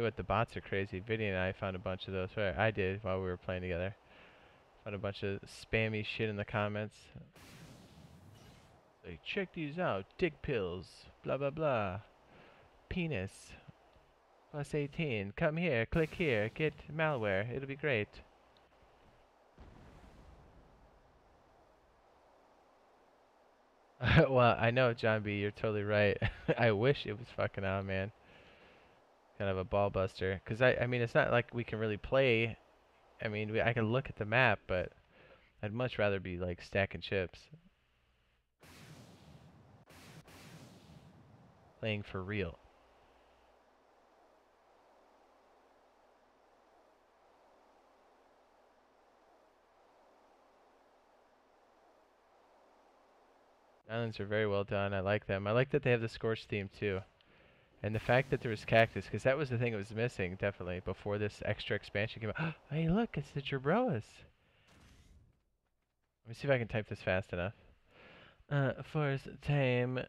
What the bots are crazy. Vinny and I found a bunch of those. Right, I did while we were playing together. Found a bunch of spammy shit in the comments. Like, check these out. Dick pills. Blah blah blah. Penis. Plus 18. Come here. Click here. Get malware. It'll be great. well, I know, John B. You're totally right. I wish it was fucking out, man kind of a ball buster. Because I, I mean, it's not like we can really play. I mean, we, I can look at the map, but I'd much rather be like stacking chips. Playing for real. Islands are very well done. I like them. I like that they have the Scorch theme too. And the fact that there was cactus, because that was the thing that was missing, definitely, before this extra expansion came out. hey, look, it's the Jerboas. Let me see if I can type this fast enough. Uh, forest tame.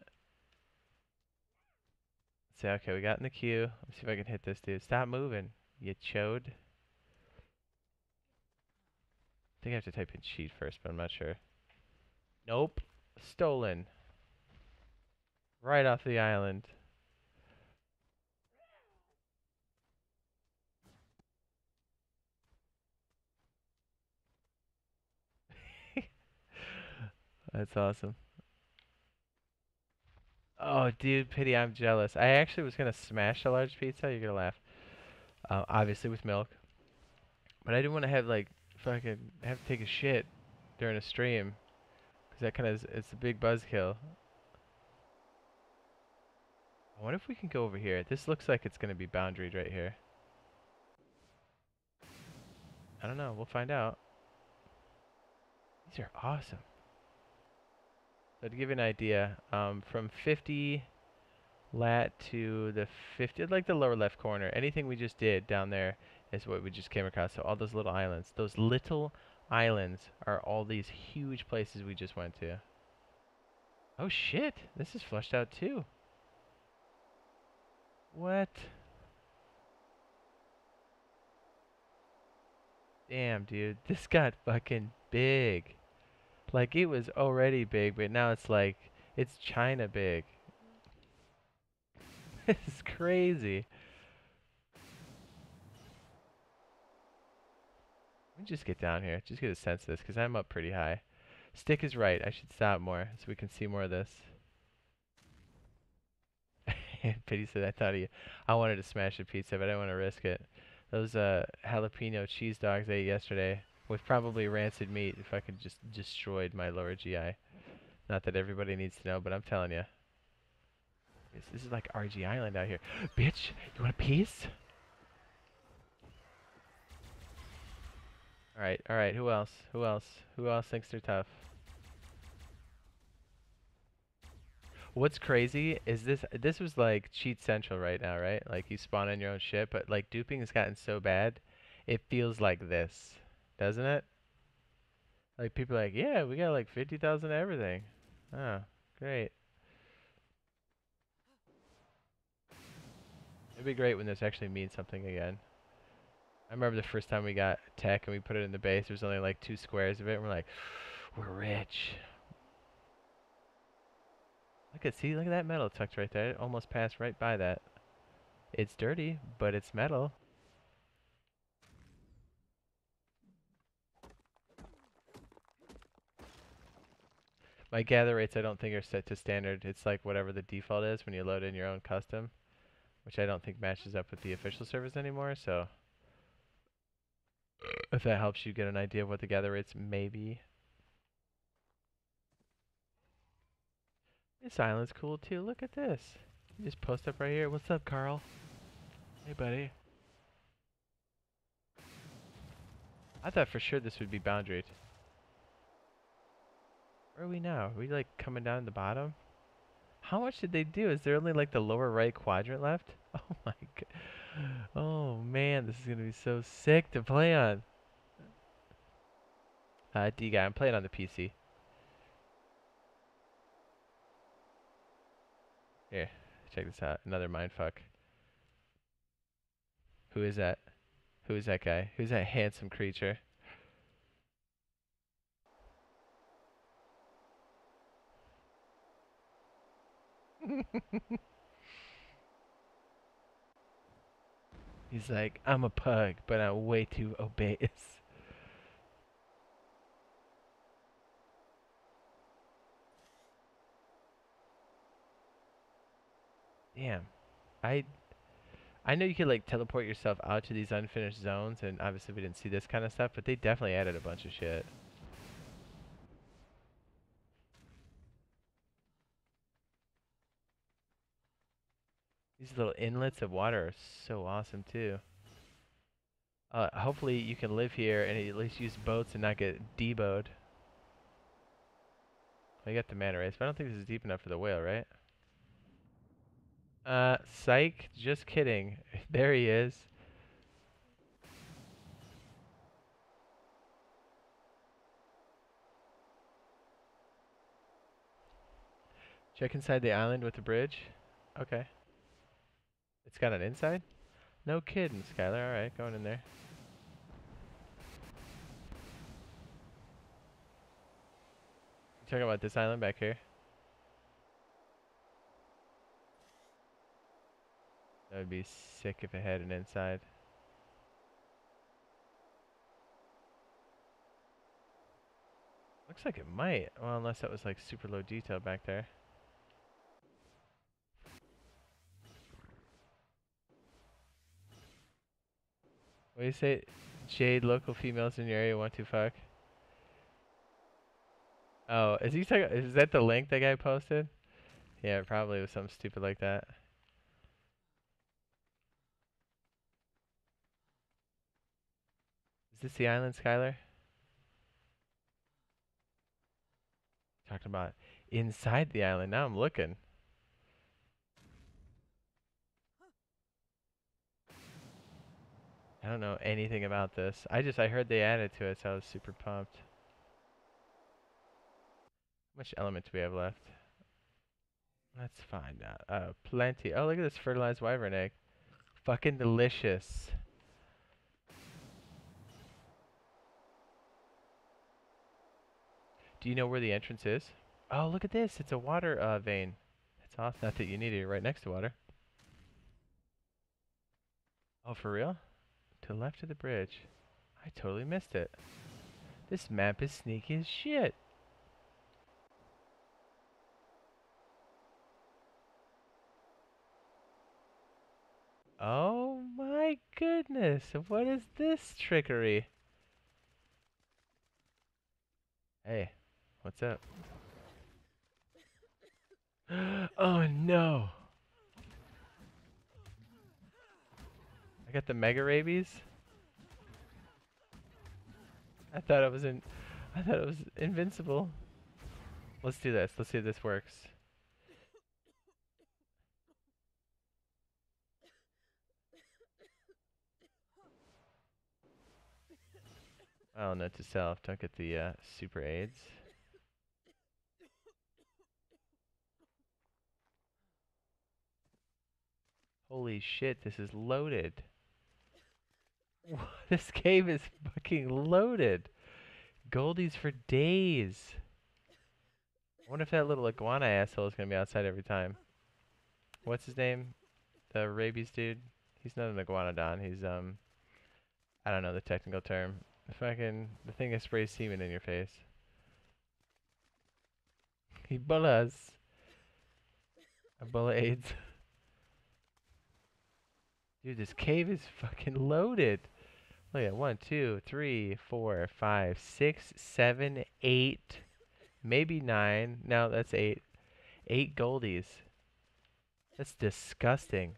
Say, okay, we got in the queue. Let me see if I can hit this dude. Stop moving, you chode. I think I have to type in cheat first, but I'm not sure. Nope. Stolen. Right off the island. That's awesome. Oh, dude, pity, I'm jealous. I actually was gonna smash a large pizza. You're gonna laugh. Uh, obviously with milk. But I didn't want to have like fucking have to take a shit during a stream, cause that kind of it's a big buzzkill. I wonder if we can go over here. This looks like it's gonna be boundaried right here. I don't know. We'll find out. These are awesome. So to give you an idea, um, from 50 lat to the 50, like the lower left corner, anything we just did down there is what we just came across. So all those little islands. Those little islands are all these huge places we just went to. Oh shit, this is flushed out too. What? Damn, dude, this got fucking big. Like it was already big, but now it's like it's China big. this is crazy. Let me just get down here. Just get a sense of this because I'm up pretty high. Stick is right. I should stop more so we can see more of this. Pity said I thought he, I wanted to smash a pizza, but I didn't want to risk it. Those uh, jalapeno cheese dogs I ate yesterday with probably rancid meat if I could just destroyed my lower GI. Not that everybody needs to know, but I'm telling you. This, this is like RG Island out here. Bitch, you want a piece? Alright, alright, who else? Who else? Who else thinks they're tough? What's crazy is this this was like cheat central right now, right? Like you spawn on your own ship, but like duping has gotten so bad, it feels like this, doesn't it? Like people like, yeah, we got like 50,000 everything. Oh, great. It'd be great when this actually means something again. I remember the first time we got tech and we put it in the base, there was only like two squares of it, and we're like, we're rich. Look at, see, look at that metal tucked right there. It almost passed right by that. It's dirty, but it's metal. My gather rates I don't think are set to standard. It's like whatever the default is when you load in your own custom, which I don't think matches up with the official servers anymore, so if that helps you get an idea of what the gather rates may be. This island's cool too. Look at this. You just post up right here. What's up, Carl? Hey, buddy. I thought for sure this would be boundaried. Where are we now? Are we like coming down to the bottom? How much did they do? Is there only like the lower right quadrant left? Oh my god. Oh man, this is gonna be so sick to play on. Uh, D guy, I'm playing on the PC. Here, check this out. Another mindfuck. Who is that? Who is that guy? Who's that handsome creature? He's like, I'm a pug, but I'm way too obese. Damn. I I know you could like teleport yourself out to these unfinished zones and obviously we didn't see this kind of stuff, but they definitely added a bunch of shit. These little inlets of water are so awesome too. Uh, hopefully you can live here and at least use boats and not get debowed. I got the manta rays, but I don't think this is deep enough for the whale, right? Uh, psych, just kidding. There he is. Check inside the island with the bridge. Okay. It's got an inside? No kidding, Skylar. Alright, going in there. You talking about this island back here? That would be sick if it had an inside. Looks like it might. Well, unless that was like super low detail back there. What do you say? Jade, local females in your area want to fuck? Oh, is he talking? Is that the link that guy posted? Yeah, probably was something stupid like that. Is this the island, Skylar? Talking about inside the island. Now I'm looking. I don't know anything about this. I just, I heard they added to it, so I was super pumped. How much element do we have left? Let's find out. Oh, plenty. Oh, look at this fertilized wyvern egg. Fucking delicious. Do you know where the entrance is? Oh, look at this. It's a water uh, vein. It's awesome. Not that you need it. right next to water. Oh, for real? to the left of the bridge. I totally missed it. This map is sneaky as shit. Oh my goodness, what is this trickery? Hey, what's up? oh no! I got the mega rabies? I thought it was in I thought it was invincible. Let's do this. Let's see if this works. Oh, note to self, don't get the uh, super AIDS. Holy shit, this is loaded. this cave is fucking loaded. Goldies for days. I wonder if that little iguana asshole is gonna be outside every time. What's his name? The rabies dude? He's not an iguanodon, he's um I don't know the technical term. Fucking the thing that sprays semen in your face. Ebolas. Ebola AIDS. Dude, this cave is fucking loaded. Look at one, two, three, four, five, six, seven, eight, maybe nine. No, that's eight. Eight goldies. That's disgusting.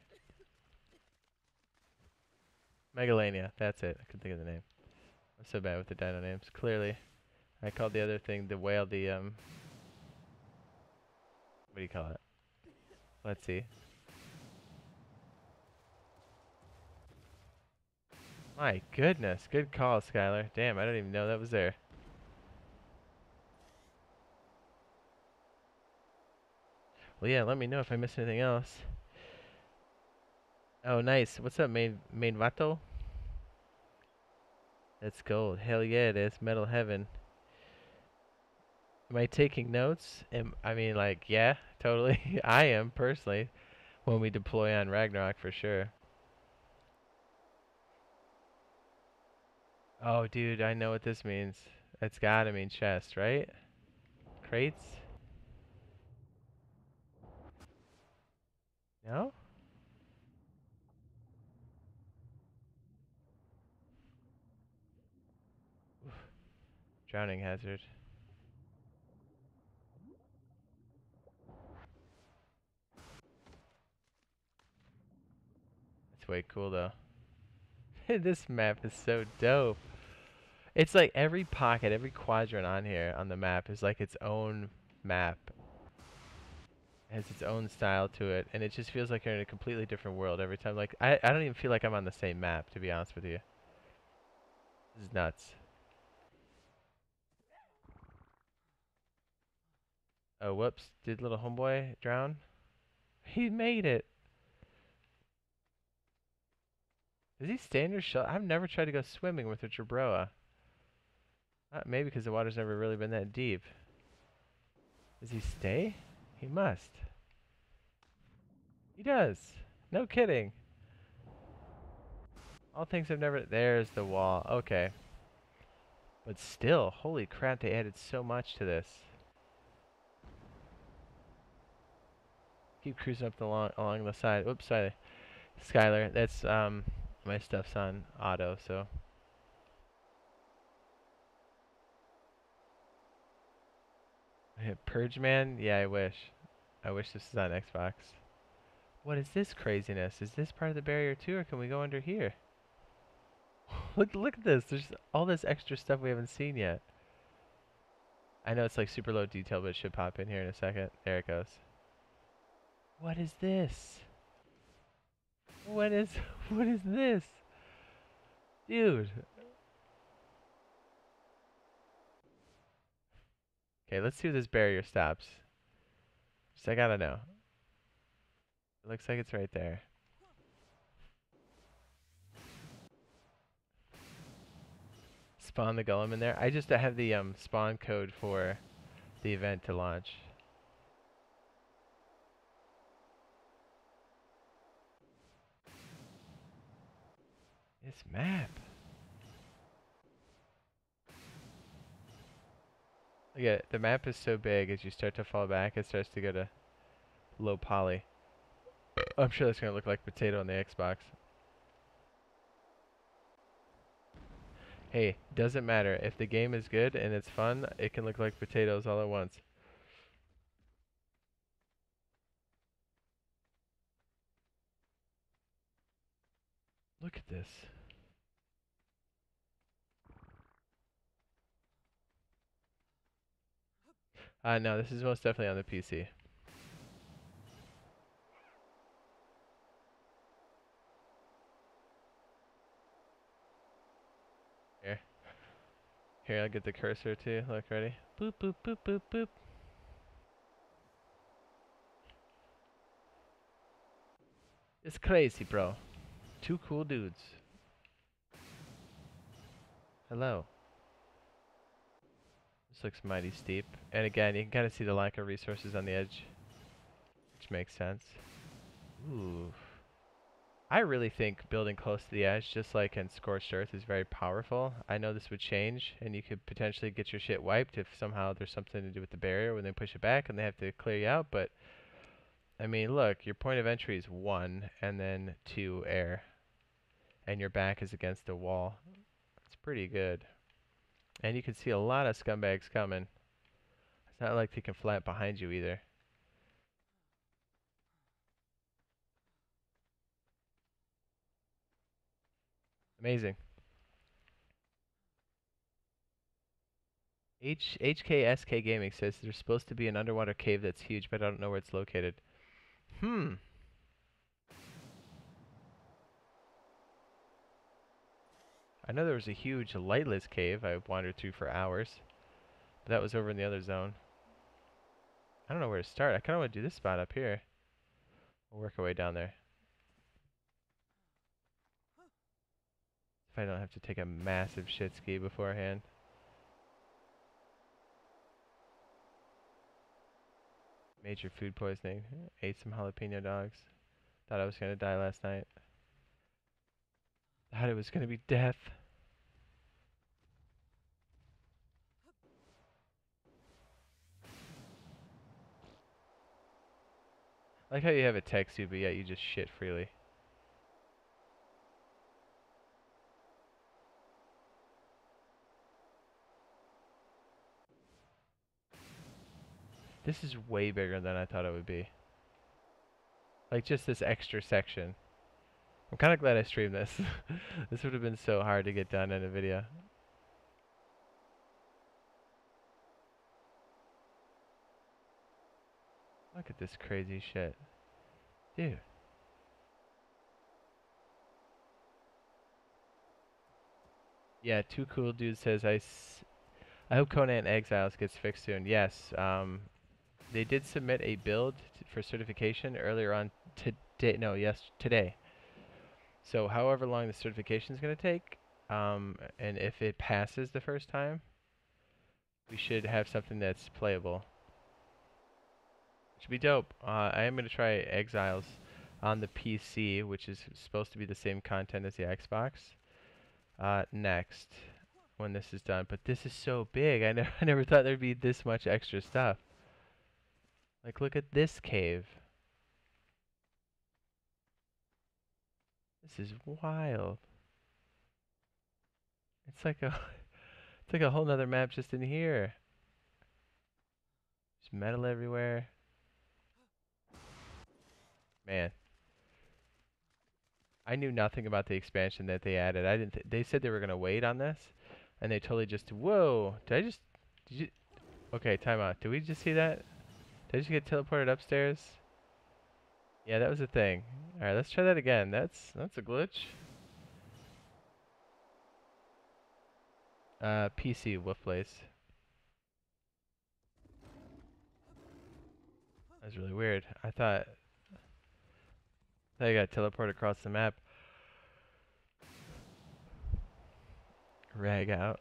Megalania, that's it. I couldn't think of the name. I'm so bad with the dino names. Clearly, I called the other thing the whale the um. What do you call it? Let's see. My goodness, good call, Skylar. Damn, I didn't even know that was there. Well, yeah, let me know if I missed anything else. Oh, nice. What's up, main main vato? That's gold. Hell yeah, it is. Metal heaven. Am I taking notes? Am I mean, like, yeah, totally. I am personally when we deploy on Ragnarok for sure. Oh, dude, I know what this means. It's gotta mean chest, right? Crates? No? Drowning hazard. That's way cool though. this map is so dope. It's like every pocket, every quadrant on here on the map is like its own map. It has its own style to it, and it just feels like you're in a completely different world every time. Like I, I don't even feel like I'm on the same map, to be honest with you. This is nuts. Oh, whoops. Did little homeboy drown? He made it. Is he stay in your shell? I've never tried to go swimming with a Jerboa. Uh, maybe because the water's never really been that deep. Does he stay? He must. He does. No kidding. All things have never... There's the wall. Okay. But still, holy crap, they added so much to this. Keep cruising up the long, along the side. Oops, sorry. Skylar, that's, um, my stuff's on auto, so... Purge Man? Yeah, I wish. I wish this was on Xbox. What is this craziness? Is this part of the barrier too, or can we go under here? look, look at this. There's all this extra stuff we haven't seen yet. I know it's like super low detail, but it should pop in here in a second. There it goes. What is this? What is, what is this? Dude, Okay, let's see if this barrier stops. Just I gotta know. It looks like it's right there. Spawn the golem in there. I just have the um, spawn code for the event to launch. This map. Look at it. The map is so big as you start to fall back, it starts to go to low poly. I'm sure that's gonna look like potato on the Xbox. Hey, doesn't matter. If the game is good and it's fun, it can look like potatoes all at once. Look at this. Uh, no, this is most definitely on the PC. Here. Here, I'll get the cursor too. Look, ready? Boop, boop, boop, boop, boop. It's crazy, bro. Two cool dudes. Hello. This looks mighty steep. And again, you can kind of see the lack of resources on the edge. Which makes sense. Ooh. I really think building close to the edge, just like in Scorched Earth, is very powerful. I know this would change, and you could potentially get your shit wiped if somehow there's something to do with the barrier when they push it back and they have to clear you out, but... I mean, look, your point of entry is 1, and then 2 air. And your back is against a wall. It's pretty good. And you can see a lot of scumbags coming. It's not like they can flat behind you either. Amazing. H HKSK Gaming says there's supposed to be an underwater cave that's huge, but I don't know where it's located. Hmm. I know there was a huge lightless cave I wandered through for hours. But that was over in the other zone. I don't know where to start. I kind of want to do this spot up here. We'll work our way down there. If I don't have to take a massive shit ski beforehand. Major food poisoning. Ate some jalapeno dogs. Thought I was going to die last night. Thought it was going to be death. I like how you have a Tek suit, but yet you just shit freely. This is way bigger than I thought it would be. Like just this extra section. I'm kind of glad I streamed this. this would have been so hard to get done in a video. Look at this crazy shit. Dude. Yeah, Too Cool Dude says, I, I hope Conan Exiles gets fixed soon. Yes, um, they did submit a build for certification earlier on today. No, yes, today. So however long the certification is going to take, um, and if it passes the first time, we should have something that's playable. Should be dope. Uh, I am going to try Exiles on the PC, which is supposed to be the same content as the Xbox, uh, next when this is done. But this is so big. I, I never thought there'd be this much extra stuff. Like, look at this cave. This is wild. It's like a, it's like a whole nother map just in here. There's metal everywhere. Man. I knew nothing about the expansion that they added. I didn't. they said they were gonna wait on this, and they totally just. Whoa! Did I just? Did you? Okay, time out. Did we just see that? Did I just get teleported upstairs? Yeah, that was a thing. Alright, let's try that again. That's that's a glitch. Uh, PC, Wolf Place. That's really weird. I thought... I thought I got teleported across the map. Rag out.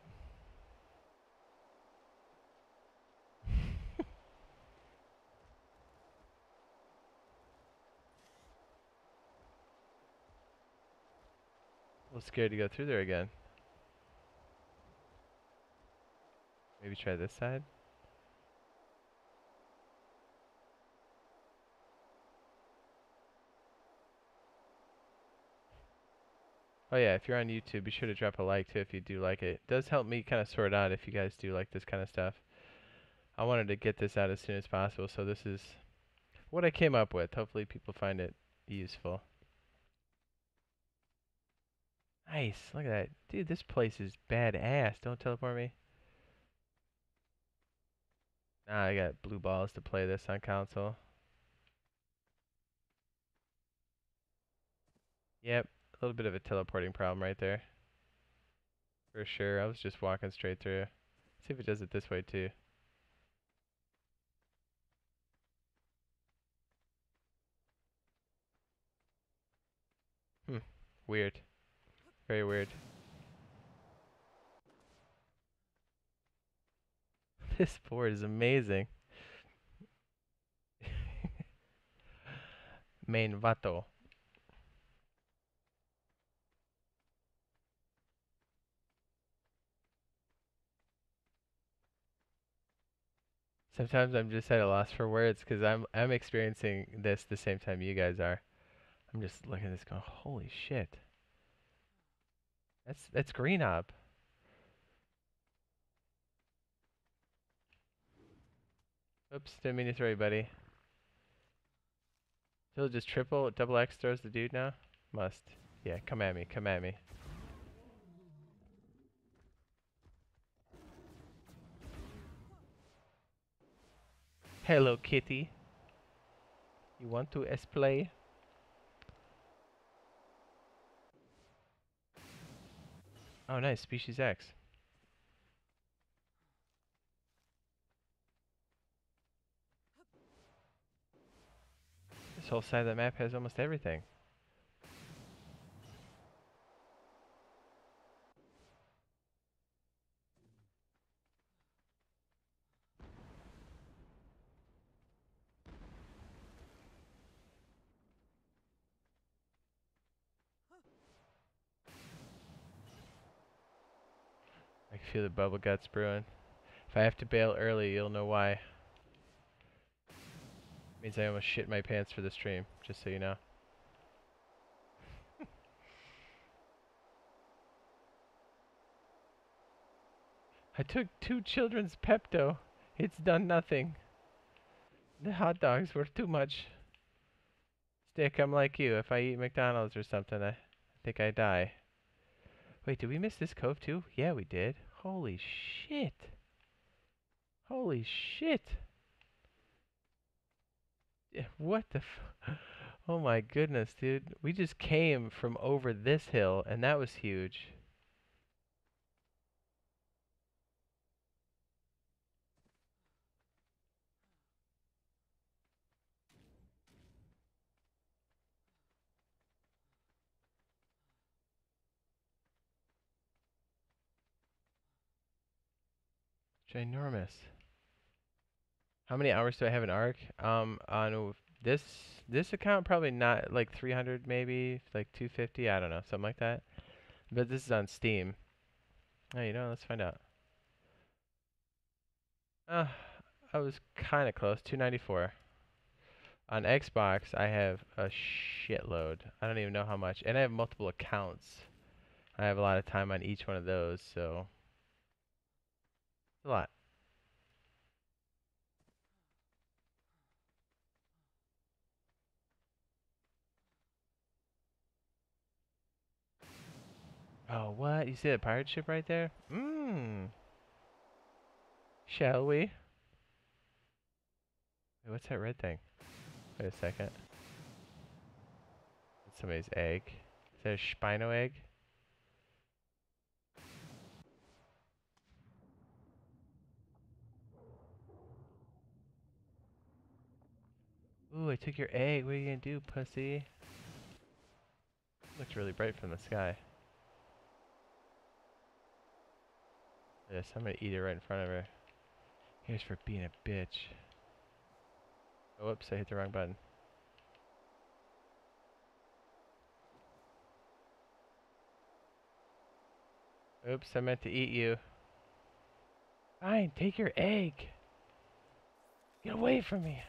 A little scared to go through there again. Maybe try this side. Oh yeah, if you're on YouTube, be sure to drop a like too if you do like it. It does help me kind of sort out if you guys do like this kind of stuff. I wanted to get this out as soon as possible, so this is what I came up with. Hopefully people find it useful. Nice, look at that. Dude, this place is badass. Don't teleport me. Nah, I got blue balls to play this on console. Yep, a little bit of a teleporting problem right there. For sure, I was just walking straight through. See if it does it this way too. Hmm, weird. Very weird. This board is amazing. Main Vato. Sometimes I'm just at a loss for words because I'm I'm experiencing this the same time you guys are. I'm just looking at this going, holy shit. That's that's green Ob. Oops, didn't mean to throw you, buddy. He'll just triple, double X throws the dude now? Must. Yeah, come at me, come at me. Hello, kitty. You want to S-play? Oh, nice. Species X. This whole side of the map has almost everything. Feel the bubble guts brewing. If I have to bail early, you'll know why. Means I almost shit my pants for the stream, just so you know. I took two children's Pepto. It's done nothing. The hot dogs were too much. Stick, I'm like you. If I eat McDonald's or something, I think I die. Wait, did we miss this cove too? Yeah, we did. Holy shit. Holy shit. What the Oh my goodness, dude. We just came from over this hill, and that was huge. Ginormous. How many hours do I have in Ark? Um, on this this account, probably not like 300, maybe like 250. I don't know, something like that. But this is on Steam. Oh, you know, let's find out. Uh, I was kind of close. 294. On Xbox, I have a shitload. I don't even know how much, and I have multiple accounts. I have a lot of time on each one of those, so a lot. Oh, what? You see that pirate ship right there? Mmm. Shall we? Wait, what's that red thing? Wait a second. That's somebody's egg. Is that a Spino egg? Ooh, I took your egg. What are you gonna do, pussy? Looks really bright from the sky. Yes, I'm gonna eat it right in front of her. Here's for being a bitch. Oh, whoops, I hit the wrong button. Oops, I meant to eat you. Fine, take your egg. Get away from me.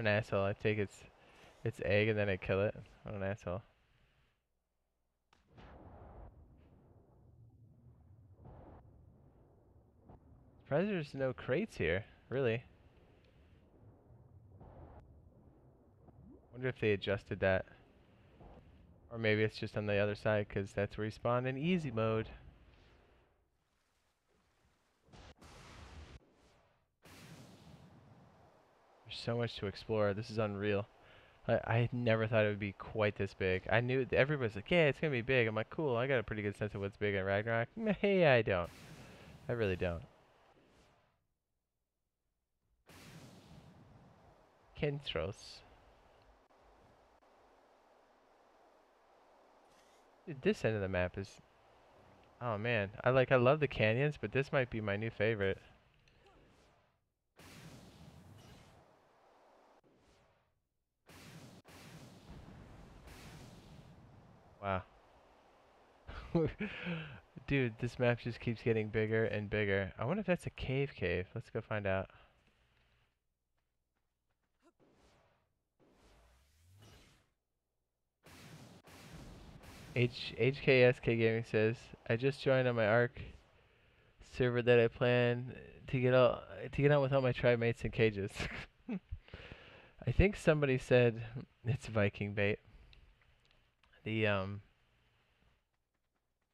An asshole. I take its its egg and then I kill it. What an asshole. Surprised there's no crates here, really. Wonder if they adjusted that. Or maybe it's just on the other side because that's where you spawn in easy mode. So much to explore. This is unreal. I, I never thought it would be quite this big. I knew everybody's like, yeah, it's gonna be big. I'm like, cool. I got a pretty good sense of what's big in Ragnarok. Hey, I don't. I really don't. Kentros. This end of the map is... Oh man, I like, I love the canyons, but this might be my new favorite. Wow. Dude, this map just keeps getting bigger and bigger. I wonder if that's a cave cave. Let's go find out. H HKSK Gaming says, I just joined on my Ark server that I plan to get out to get out with all my tribe mates in cages. I think somebody said it's Viking Bay. The um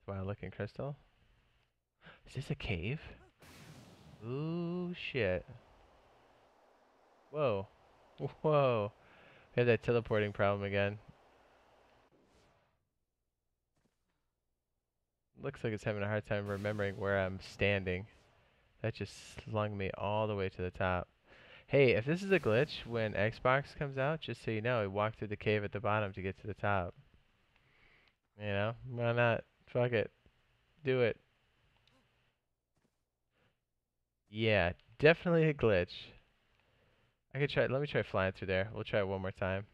Wow looking crystal. Is this a cave? Ooh shit. Whoa. Whoa. We have that teleporting problem again. Looks like it's having a hard time remembering where I'm standing. That just slung me all the way to the top. Hey, if this is a glitch when Xbox comes out, just so you know, we walked through the cave at the bottom to get to the top. You know, why not? Fuck it. Do it. Yeah, definitely a glitch. I could try, let me try flying through there. We'll try it one more time.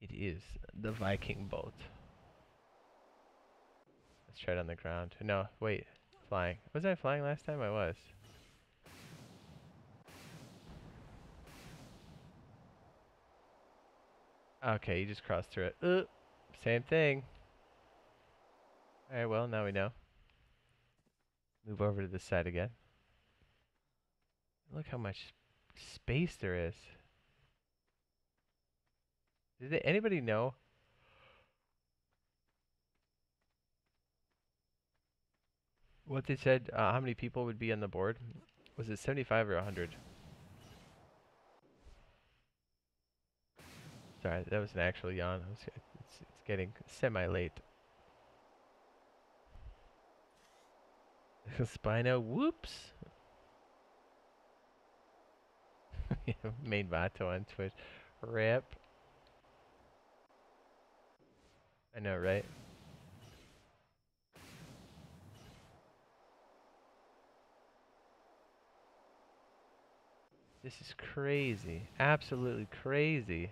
It is the Viking boat. Let's try it on the ground. No, wait. Flying. Was I flying last time? I was. Okay, you just crossed through it. Uh, same thing. Alright, well, now we know. Move over to this side again. Look how much space there is. Did anybody know? What they said, uh, how many people would be on the board? Was it 75 or 100? Sorry, that was an actual yawn. It's, it's, it's getting semi-late. Spino, whoops! Main Vato on Twitch. Rip. I know, right? This is crazy. Absolutely crazy.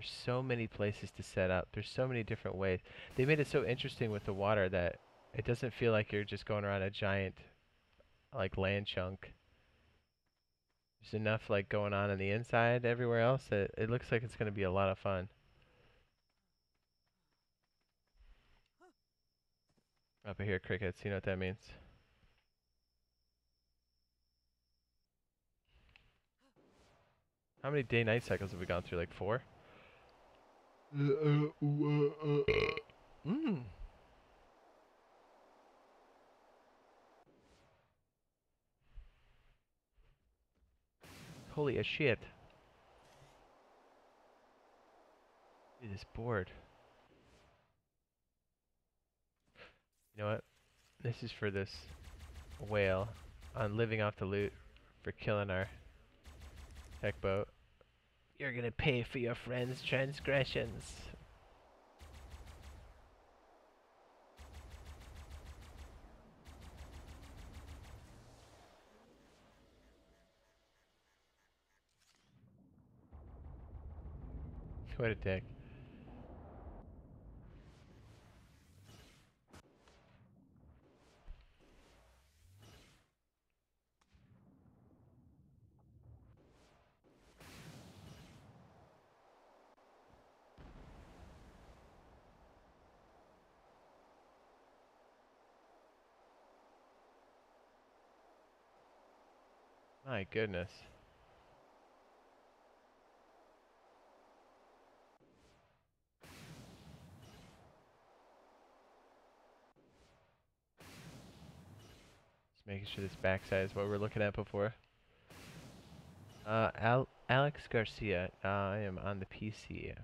There's so many places to set up. There's so many different ways. They made it so interesting with the water that it doesn't feel like you're just going around a giant like land chunk. There's enough like going on on the inside everywhere else that it looks like it's going to be a lot of fun. Up here, crickets. You know what that means? How many day-night cycles have we gone through? Like four? Mmm. Holy shit. It is bored. You know what? This is for this whale on living off the loot for killing our tech boat. You're gonna pay for your friend's transgressions. What a dick. My goodness. Just making sure this backside is what we're looking at before. Uh, Al Alex Garcia. Uh, I am on the PC.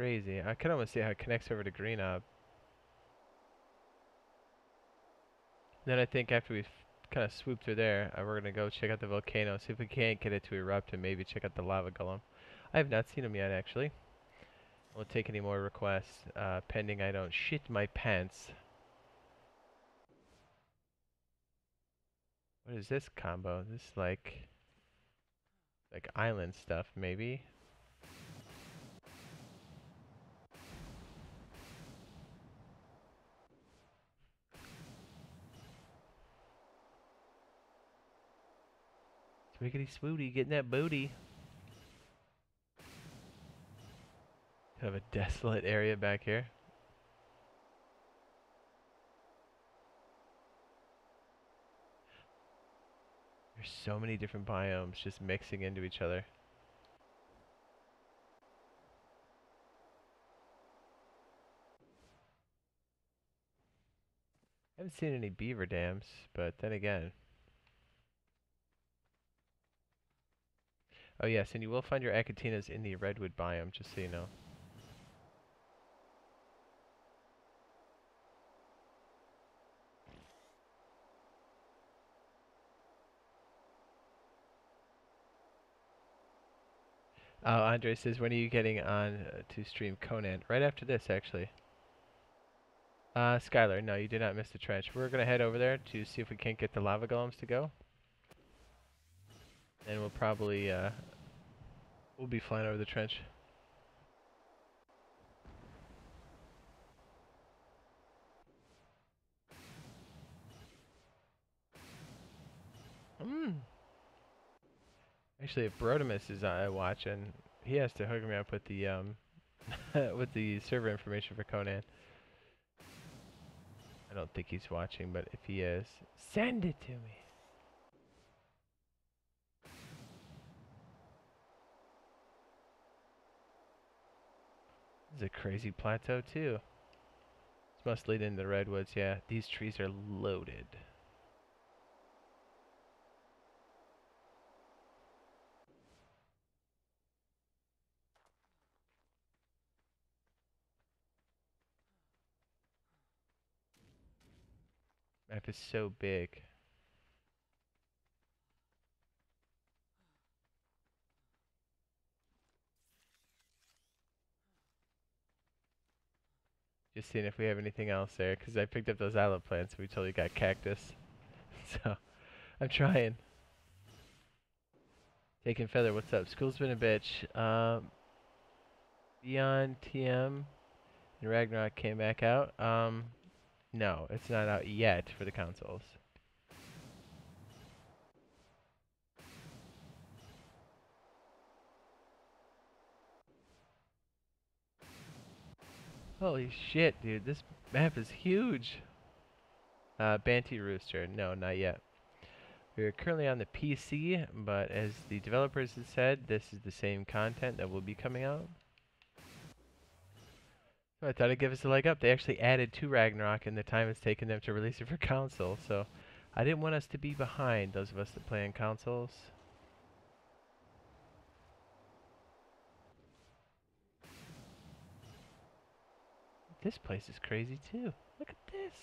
Crazy. I can almost see how it connects over to Green Ob. Then I think after we've kind of swooped through there, uh, we're going to go check out the volcano, see if we can't get it to erupt, and maybe check out the lava golem. I have not seen him yet, actually. We'll take any more requests, uh, pending I don't shit my pants. What is this combo? This like, like island stuff, maybe? Swiggity swooty, getting that booty. Have a desolate area back here. There's so many different biomes just mixing into each other. I haven't seen any beaver dams, but then again. Oh yes, and you will find your Achatinas in the redwood biome, just so you know. Oh, Andre says, when are you getting on uh, to stream Conan? Right after this, actually. Uh, Skylar, no, you did not miss the trench. We're going to head over there to see if we can't get the lava golems to go. And we'll probably, uh, we'll be flying over the trench. Hmm. Actually, if Brotimus is uh, watching, he has to hook me up with the um with the server information for Conan. I don't think he's watching, but if he is, send it to me. Is a crazy plateau too. This must lead into the redwoods, yeah. These trees are loaded. Map is so big. Just seeing if we have anything else there, because I picked up those olive plants and we totally got cactus. so, I'm trying. Taking Feather, what's up? School's been a bitch. Um, Beyond TM and Ragnarok came back out. Um, no, it's not out yet for the consoles. Holy shit, dude. This map is huge. Uh, Banty Rooster. No, not yet. We are currently on the PC, but as the developers have said, this is the same content that will be coming out. So I thought it'd give us a leg up. They actually added to Ragnarok in the time it's taken them to release it for console, so I didn't want us to be behind, those of us that play on consoles. This place is crazy too. Look at this.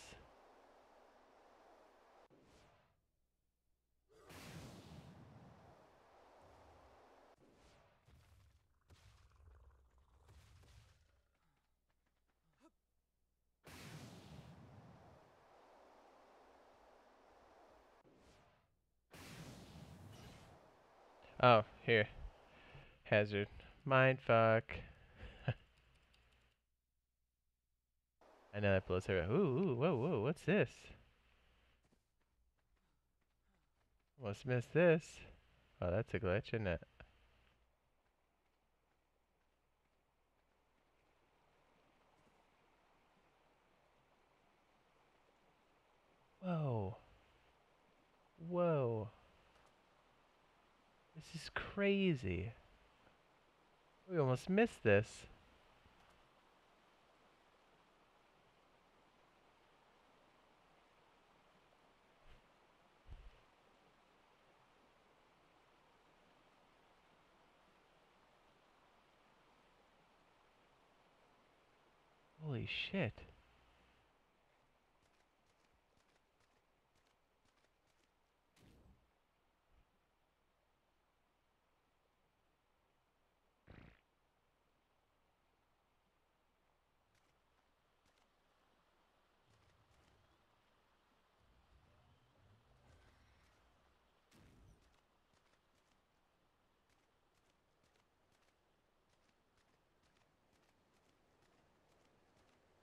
Oh, here. Hazard. Mindfuck. And then I pull this over. Ooh, ooh, whoa, whoa, what's this? Almost missed this. Oh, that's a glitch, isn't it? Whoa. Whoa. This is crazy. We almost missed this. Holy shit.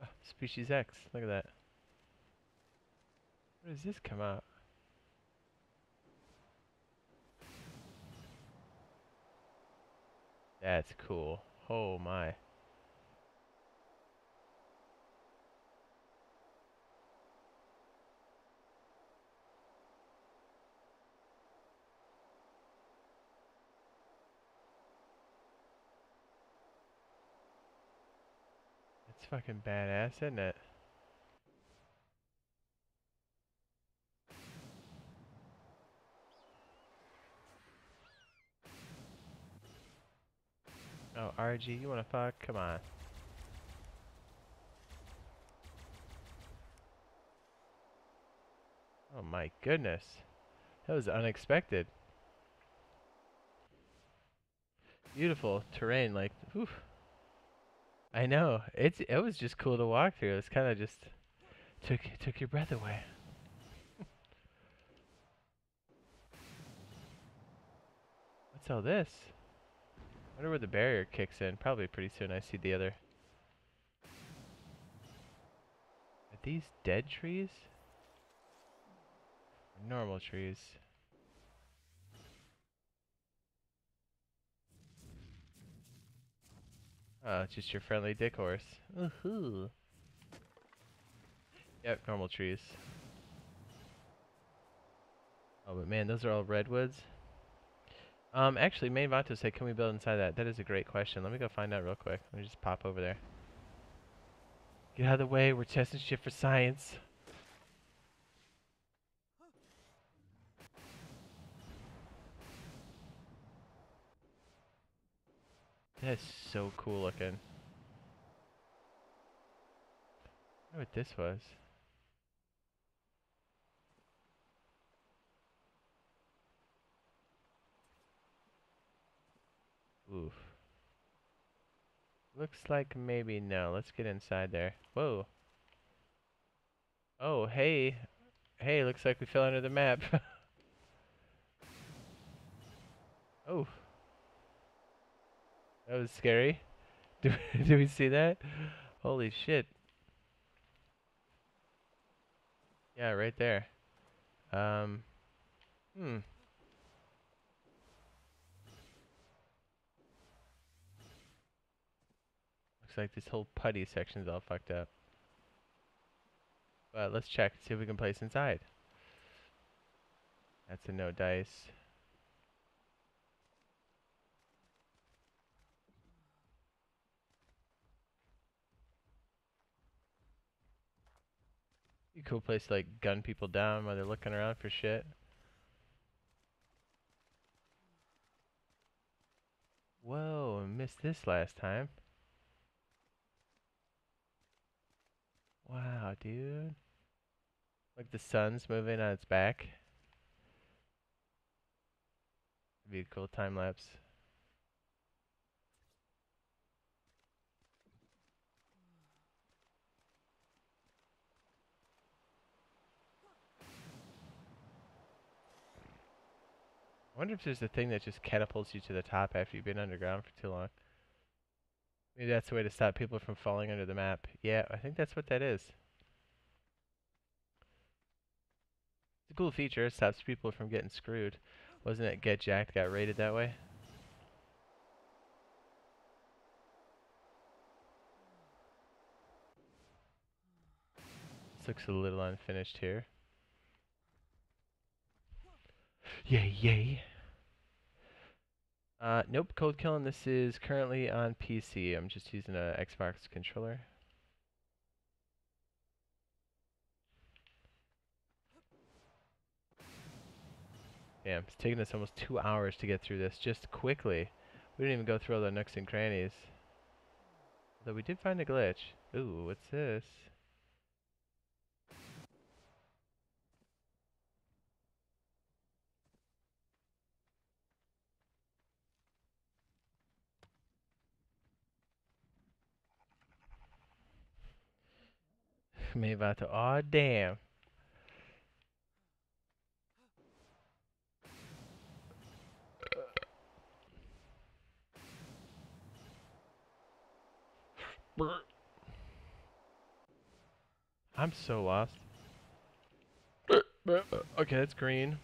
Oh, Species X. Look at that. Where does this come out? That's cool. Oh my. That's fucking badass, isn't it? Oh, RG, you wanna fuck? Come on. Oh my goodness. That was unexpected. Beautiful terrain, like, whew. I know. It's it was just cool to walk through. It's kind of just took took your breath away. What's all this? wonder where the barrier kicks in. Probably pretty soon I see the other. Are these dead trees? Normal trees? Oh, just your friendly dick horse. Woohoo. Yep, normal trees. Oh, but man, those are all redwoods. Um, actually, Main Vato said, can we build inside that? That is a great question. Let me go find out real quick. Let me just pop over there. Get out of the way. We're testing shit for science. That is so cool looking. I what this was. Oof. Looks like maybe no. Let's get inside there. Whoa. Oh, hey. Hey, looks like we fell under the map. oh. That was scary. Do, do we see that? Holy shit. Yeah, right there. Um. Hmm. Looks like this whole putty section's all fucked up. But let's check, see if we can place inside. That's a no dice. Cool place to like gun people down while they're looking around for shit. Whoa, I missed this last time. Wow, dude. Like the sun's moving on its back. Be a cool time lapse. I wonder if there's a thing that just catapults you to the top after you've been underground for too long. Maybe that's the way to stop people from falling under the map. Yeah, I think that's what that is. It's a cool feature. It stops people from getting screwed. Wasn't it Get Jacked got rated that way? This looks a little unfinished here. Yay, yay. Uh, nope, Cold Killing. This is currently on PC. I'm just using an Xbox controller. Damn, it's taking us almost two hours to get through this just quickly. We didn't even go through all the nooks and crannies. Though we did find a glitch. Ooh, what's this? Main Vato. oh damn. I'm so lost. Okay, that's green.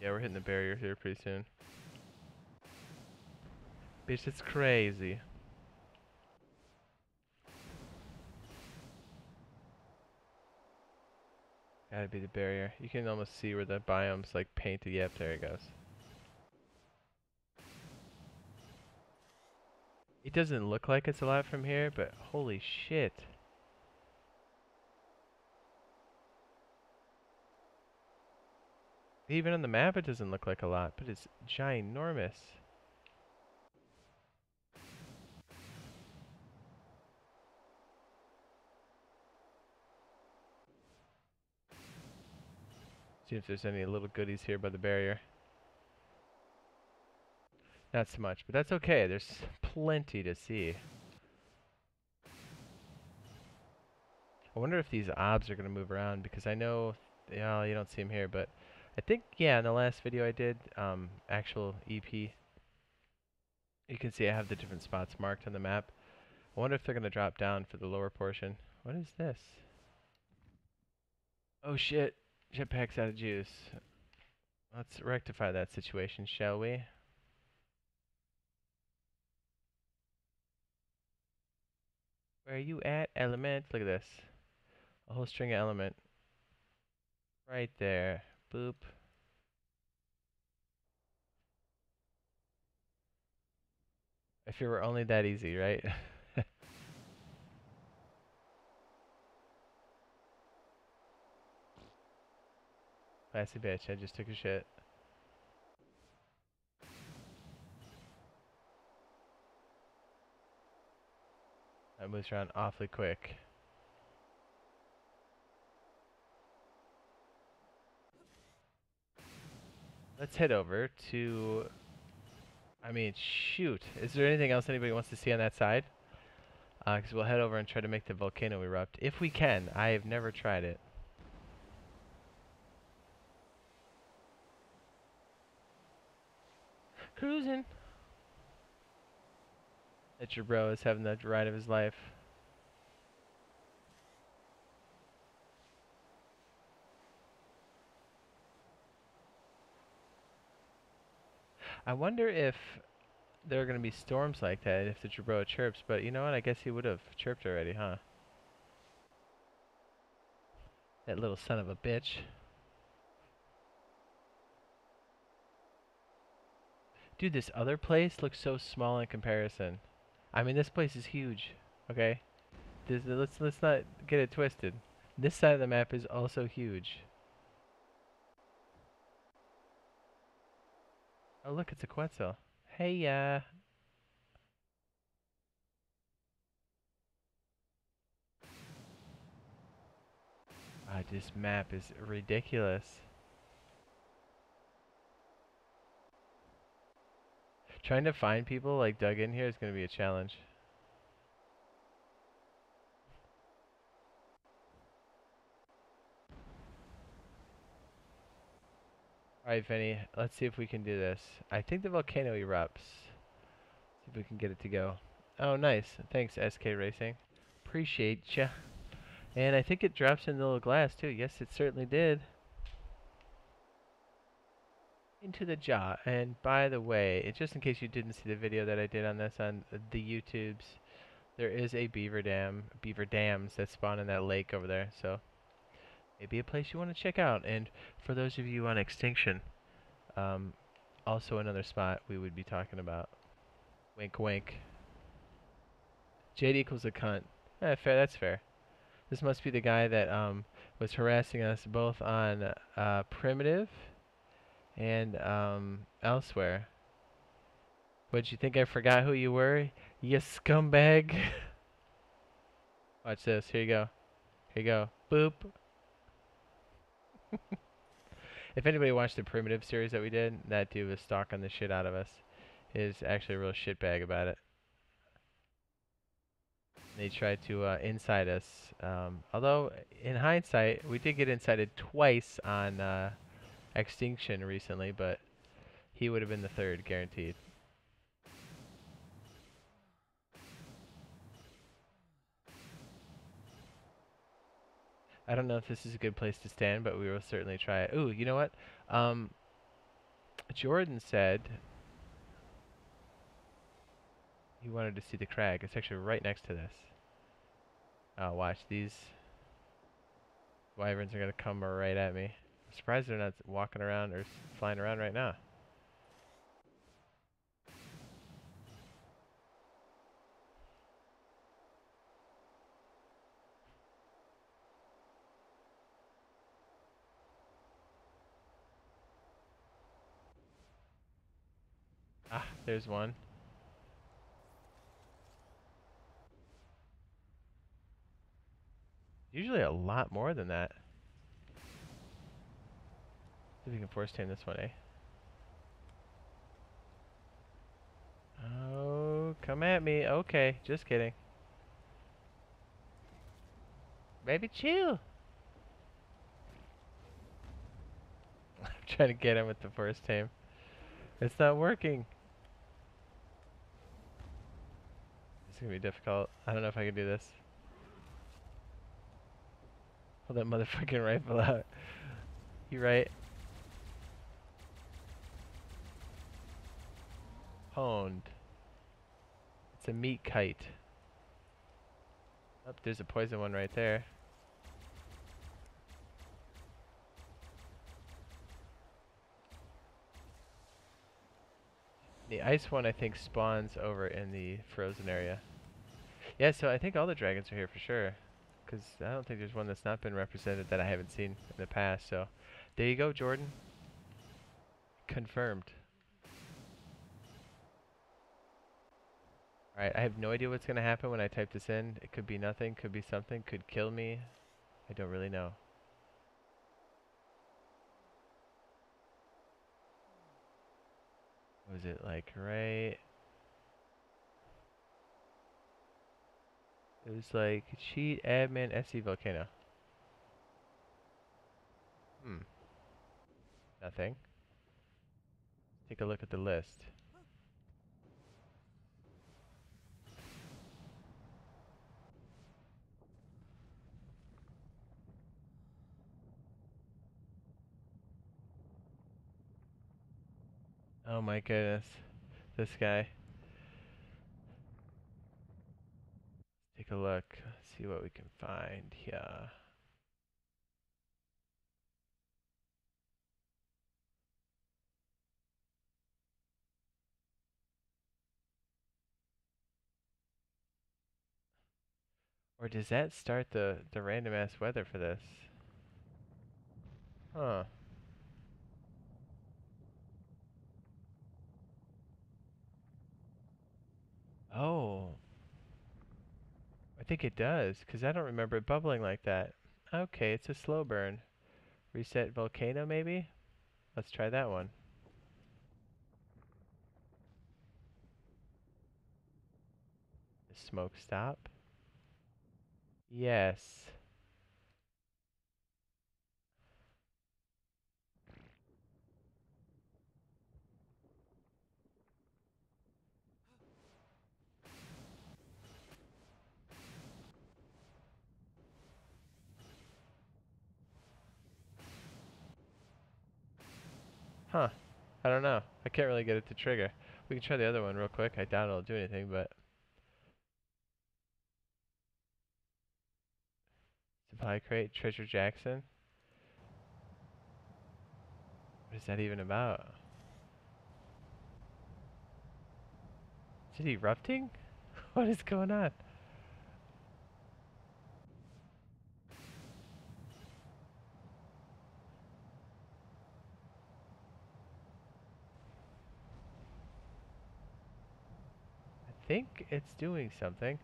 Yeah, we're hitting the barrier here pretty soon. Bitch, it's crazy. Gotta be the barrier. You can almost see where the biome's like painted. Yep, there it goes. It doesn't look like it's a lot from here, but holy shit. Even on the map it doesn't look like a lot, but it's ginormous. See if there's any little goodies here by the barrier. Not so much, but that's okay. There's plenty to see. I wonder if these obs are going to move around because I know, yeah, you don't see them here, but I think, yeah, in the last video I did, um, actual EP, you can see I have the different spots marked on the map. I wonder if they're going to drop down for the lower portion. What is this? Oh shit, jetpack's out of juice. Let's rectify that situation, shall we? Where are you at, element? Look at this. A whole string of element. Right there. Boop. If it were only that easy, right? Classy bitch, I just took a shit. That moves around awfully quick. Let's head over to... I mean, shoot. Is there anything else anybody wants to see on that side? Because uh, we'll head over and try to make the volcano erupt. If we can. I have never tried it. Cruising. That your bro is having the ride of his life. I wonder if there are going to be storms like that if the Jerboa chirps, but you know what? I guess he would have chirped already, huh? That little son of a bitch. Dude, this other place looks so small in comparison. I mean, this place is huge. Okay, this, let's let's not get it twisted. This side of the map is also huge. Oh look, it's a Quetzal. Hey, yeah. Uh, this map is ridiculous. Trying to find people like dug in here is going to be a challenge. Alright, Vinny, let's see if we can do this. I think the volcano erupts. See if we can get it to go. Oh, nice. Thanks, SK Racing. Appreciate ya. And I think it drops in the little glass, too. Yes, it certainly did into the jaw. And by the way, just in case you didn't see the video that I did on this on the YouTubes, there is a beaver dam, beaver dams that spawn in that lake over there. So maybe a place you want to check out. And for those of you on Extinction, um, also another spot we would be talking about. Wink, wink. Jade equals a cunt. Eh, fair. That's fair. This must be the guy that um, was harassing us both on uh, primitive and um, elsewhere. What you think I forgot who you were? You scumbag. Watch this. Here you go. Here you go. Boop. if anybody watched the primitive series that we did, that dude was stalking the shit out of us. Is actually a real shitbag about it. They tried to uh, inside us. Um, although, in hindsight, we did get incited twice on uh, Extinction recently, but he would have been the third, guaranteed. I don't know if this is a good place to stand, but we will certainly try it. Ooh, you know what? Um, Jordan said he wanted to see the crag. It's actually right next to this. Oh, watch these wyverns are gonna come right at me. Surprised they're not walking around or flying around right now. Ah, there's one. Usually a lot more than that. If we can force tame this one, eh? Oh, come at me. Okay, just kidding. Baby, chill. I'm trying to get him with the force tame. It's not working. It's gonna be difficult. I don't know if I can do this. Pull that motherfucking rifle out. You right? It's a meat kite. Oh, there's a poison one right there. The ice one I think spawns over in the frozen area. Yeah, so I think all the dragons are here for sure. Because I don't think there's one that's not been represented that I haven't seen in the past. So there you go, Jordan. Confirmed. Alright, I have no idea what's going to happen when I type this in. It could be nothing, could be something, could kill me. I don't really know. Was it like right? It was like cheat admin SC volcano. Hmm. Nothing. Take a look at the list. Oh my goodness. This guy. Take a look. See what we can find here. Or does that start the, the random ass weather for this? Huh. Oh. I think it does, because I don't remember it bubbling like that. Okay, it's a slow burn. Reset volcano, maybe? Let's try that one. Smoke stop? Yes. Huh. I don't know. I can't really get it to trigger. We can try the other one real quick. I doubt it'll do anything, but... Supply crate, Treasure Jackson. What is that even about? Is it erupting? what is going on? Think it's doing something.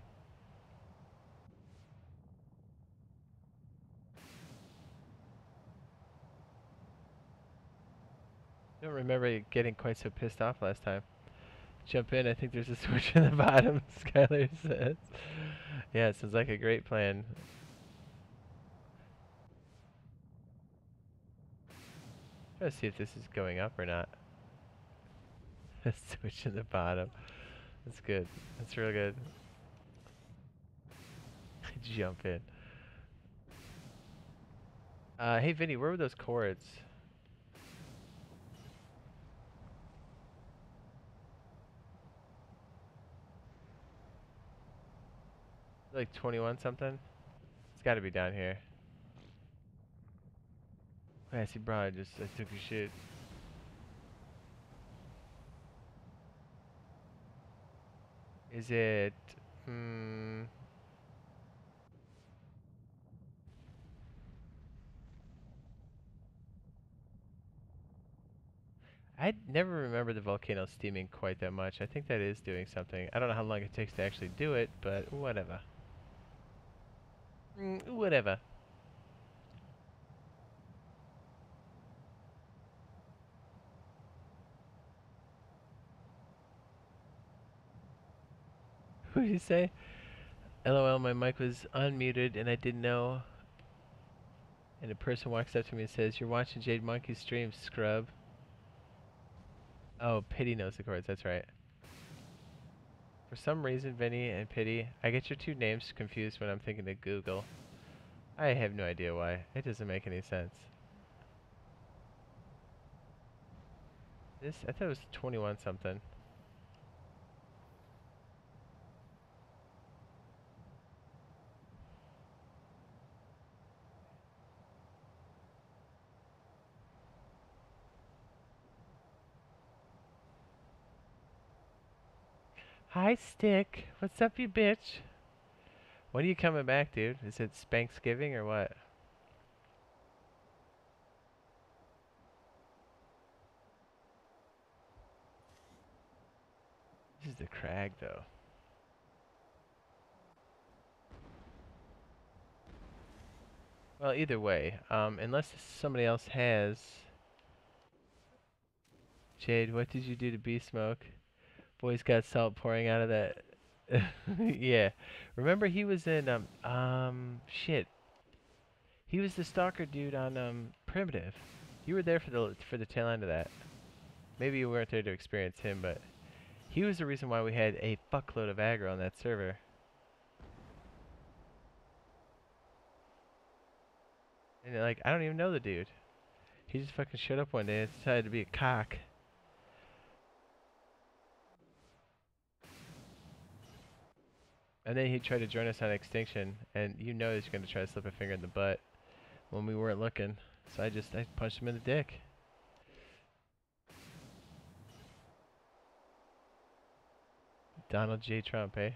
I don't remember getting quite so pissed off last time. Jump in, I think there's a switch in the bottom, Skylar says. Yeah, it sounds like a great plan. To see if this is going up or not. switch in the bottom. That's good. That's real good. Jump in. Uh, hey Vinny, where were those cords? Like 21 something? It's gotta be down here. I see I just I took your shit. Is it hmm I never remember the volcano steaming quite that much. I think that is doing something. I don't know how long it takes to actually do it, but whatever. Mm, whatever. What did you say? LOL, my mic was unmuted and I didn't know. And a person walks up to me and says, You're watching Jade Monkey stream, scrub. Oh, Pity knows the chords, that's right. For some reason, Vinny and Pity, I get your two names confused when I'm thinking of Google. I have no idea why. It doesn't make any sense. This, I thought it was 21 something. Hi, Stick. What's up, you bitch? When are you coming back, dude? Is it Spanksgiving or what? This is the crag, though. Well, either way, um, unless somebody else has... Jade, what did you do to Beast Smoke? Boy's got salt pouring out of that. yeah. Remember he was in um um shit. He was the stalker dude on um Primitive. You were there for the for the tail end of that. Maybe you weren't there to experience him, but he was the reason why we had a fuckload of aggro on that server. And like I don't even know the dude. He just fucking showed up one day and decided to be a cock. And then he tried to join us on Extinction, and you know he's going to try to slip a finger in the butt when we weren't looking. So I just I punched him in the dick. Donald J. Trump, eh?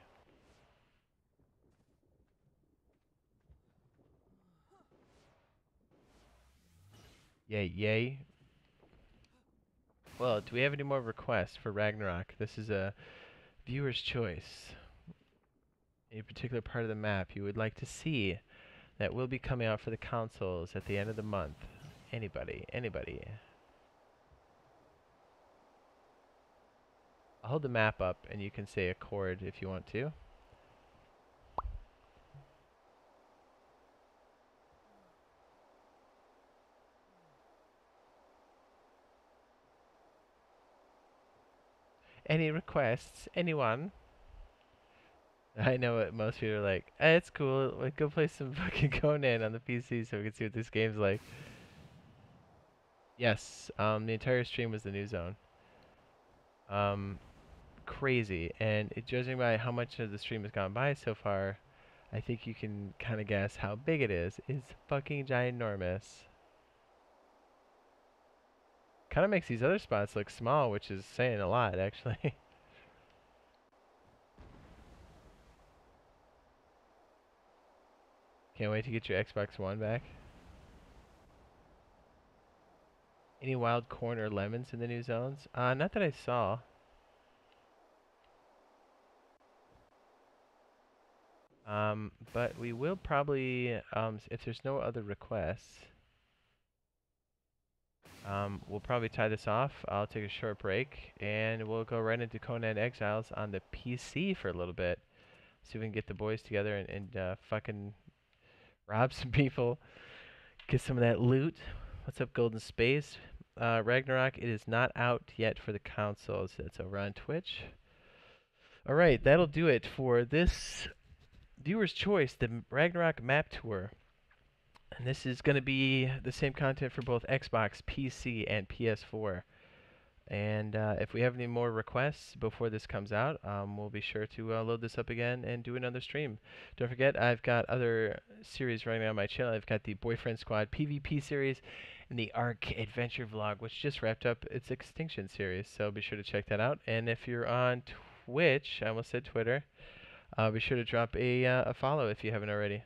Yay, yay. Well, do we have any more requests for Ragnarok? This is a viewer's choice a particular part of the map you would like to see that will be coming out for the consoles at the end of the month. Anybody, anybody. I'll hold the map up and you can say a chord if you want to. Any requests? Anyone? I know what most people are like. Eh, it's cool. Like, go play some fucking Conan on the PC so we can see what this game's like. Yes, um, the entire stream was the new zone. Um, crazy. And it, judging by how much of the stream has gone by so far, I think you can kind of guess how big it is. It's fucking ginormous. Kind of makes these other spots look small, which is saying a lot, actually. Can't wait to get your Xbox One back. Any wild corn or lemons in the new zones? Uh, not that I saw. Um, but we will probably, um, if there's no other requests, um, we'll probably tie this off. I'll take a short break, and we'll go right into Conan Exiles on the PC for a little bit. See if we can get the boys together and, and uh, fucking rob some people, get some of that loot. What's up, Golden Space? Uh, Ragnarok, it is not out yet for the consoles. It's over on Twitch. All right, that'll do it for this viewer's choice, the Ragnarok map tour. And this is going to be the same content for both Xbox, PC, and PS4. And uh, if we have any more requests before this comes out, um, we'll be sure to uh, load this up again and do another stream. Don't forget, I've got other series running on my channel. I've got the BoiFriendSquad PvP series and the Ark Adventure Vlog, which just wrapped up its Extinction series. So be sure to check that out. And if you're on Twitch, I almost said Twitter, uh, be sure to drop a, uh, a follow if you haven't already.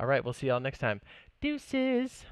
All right, we'll see y'all next time. Deuces!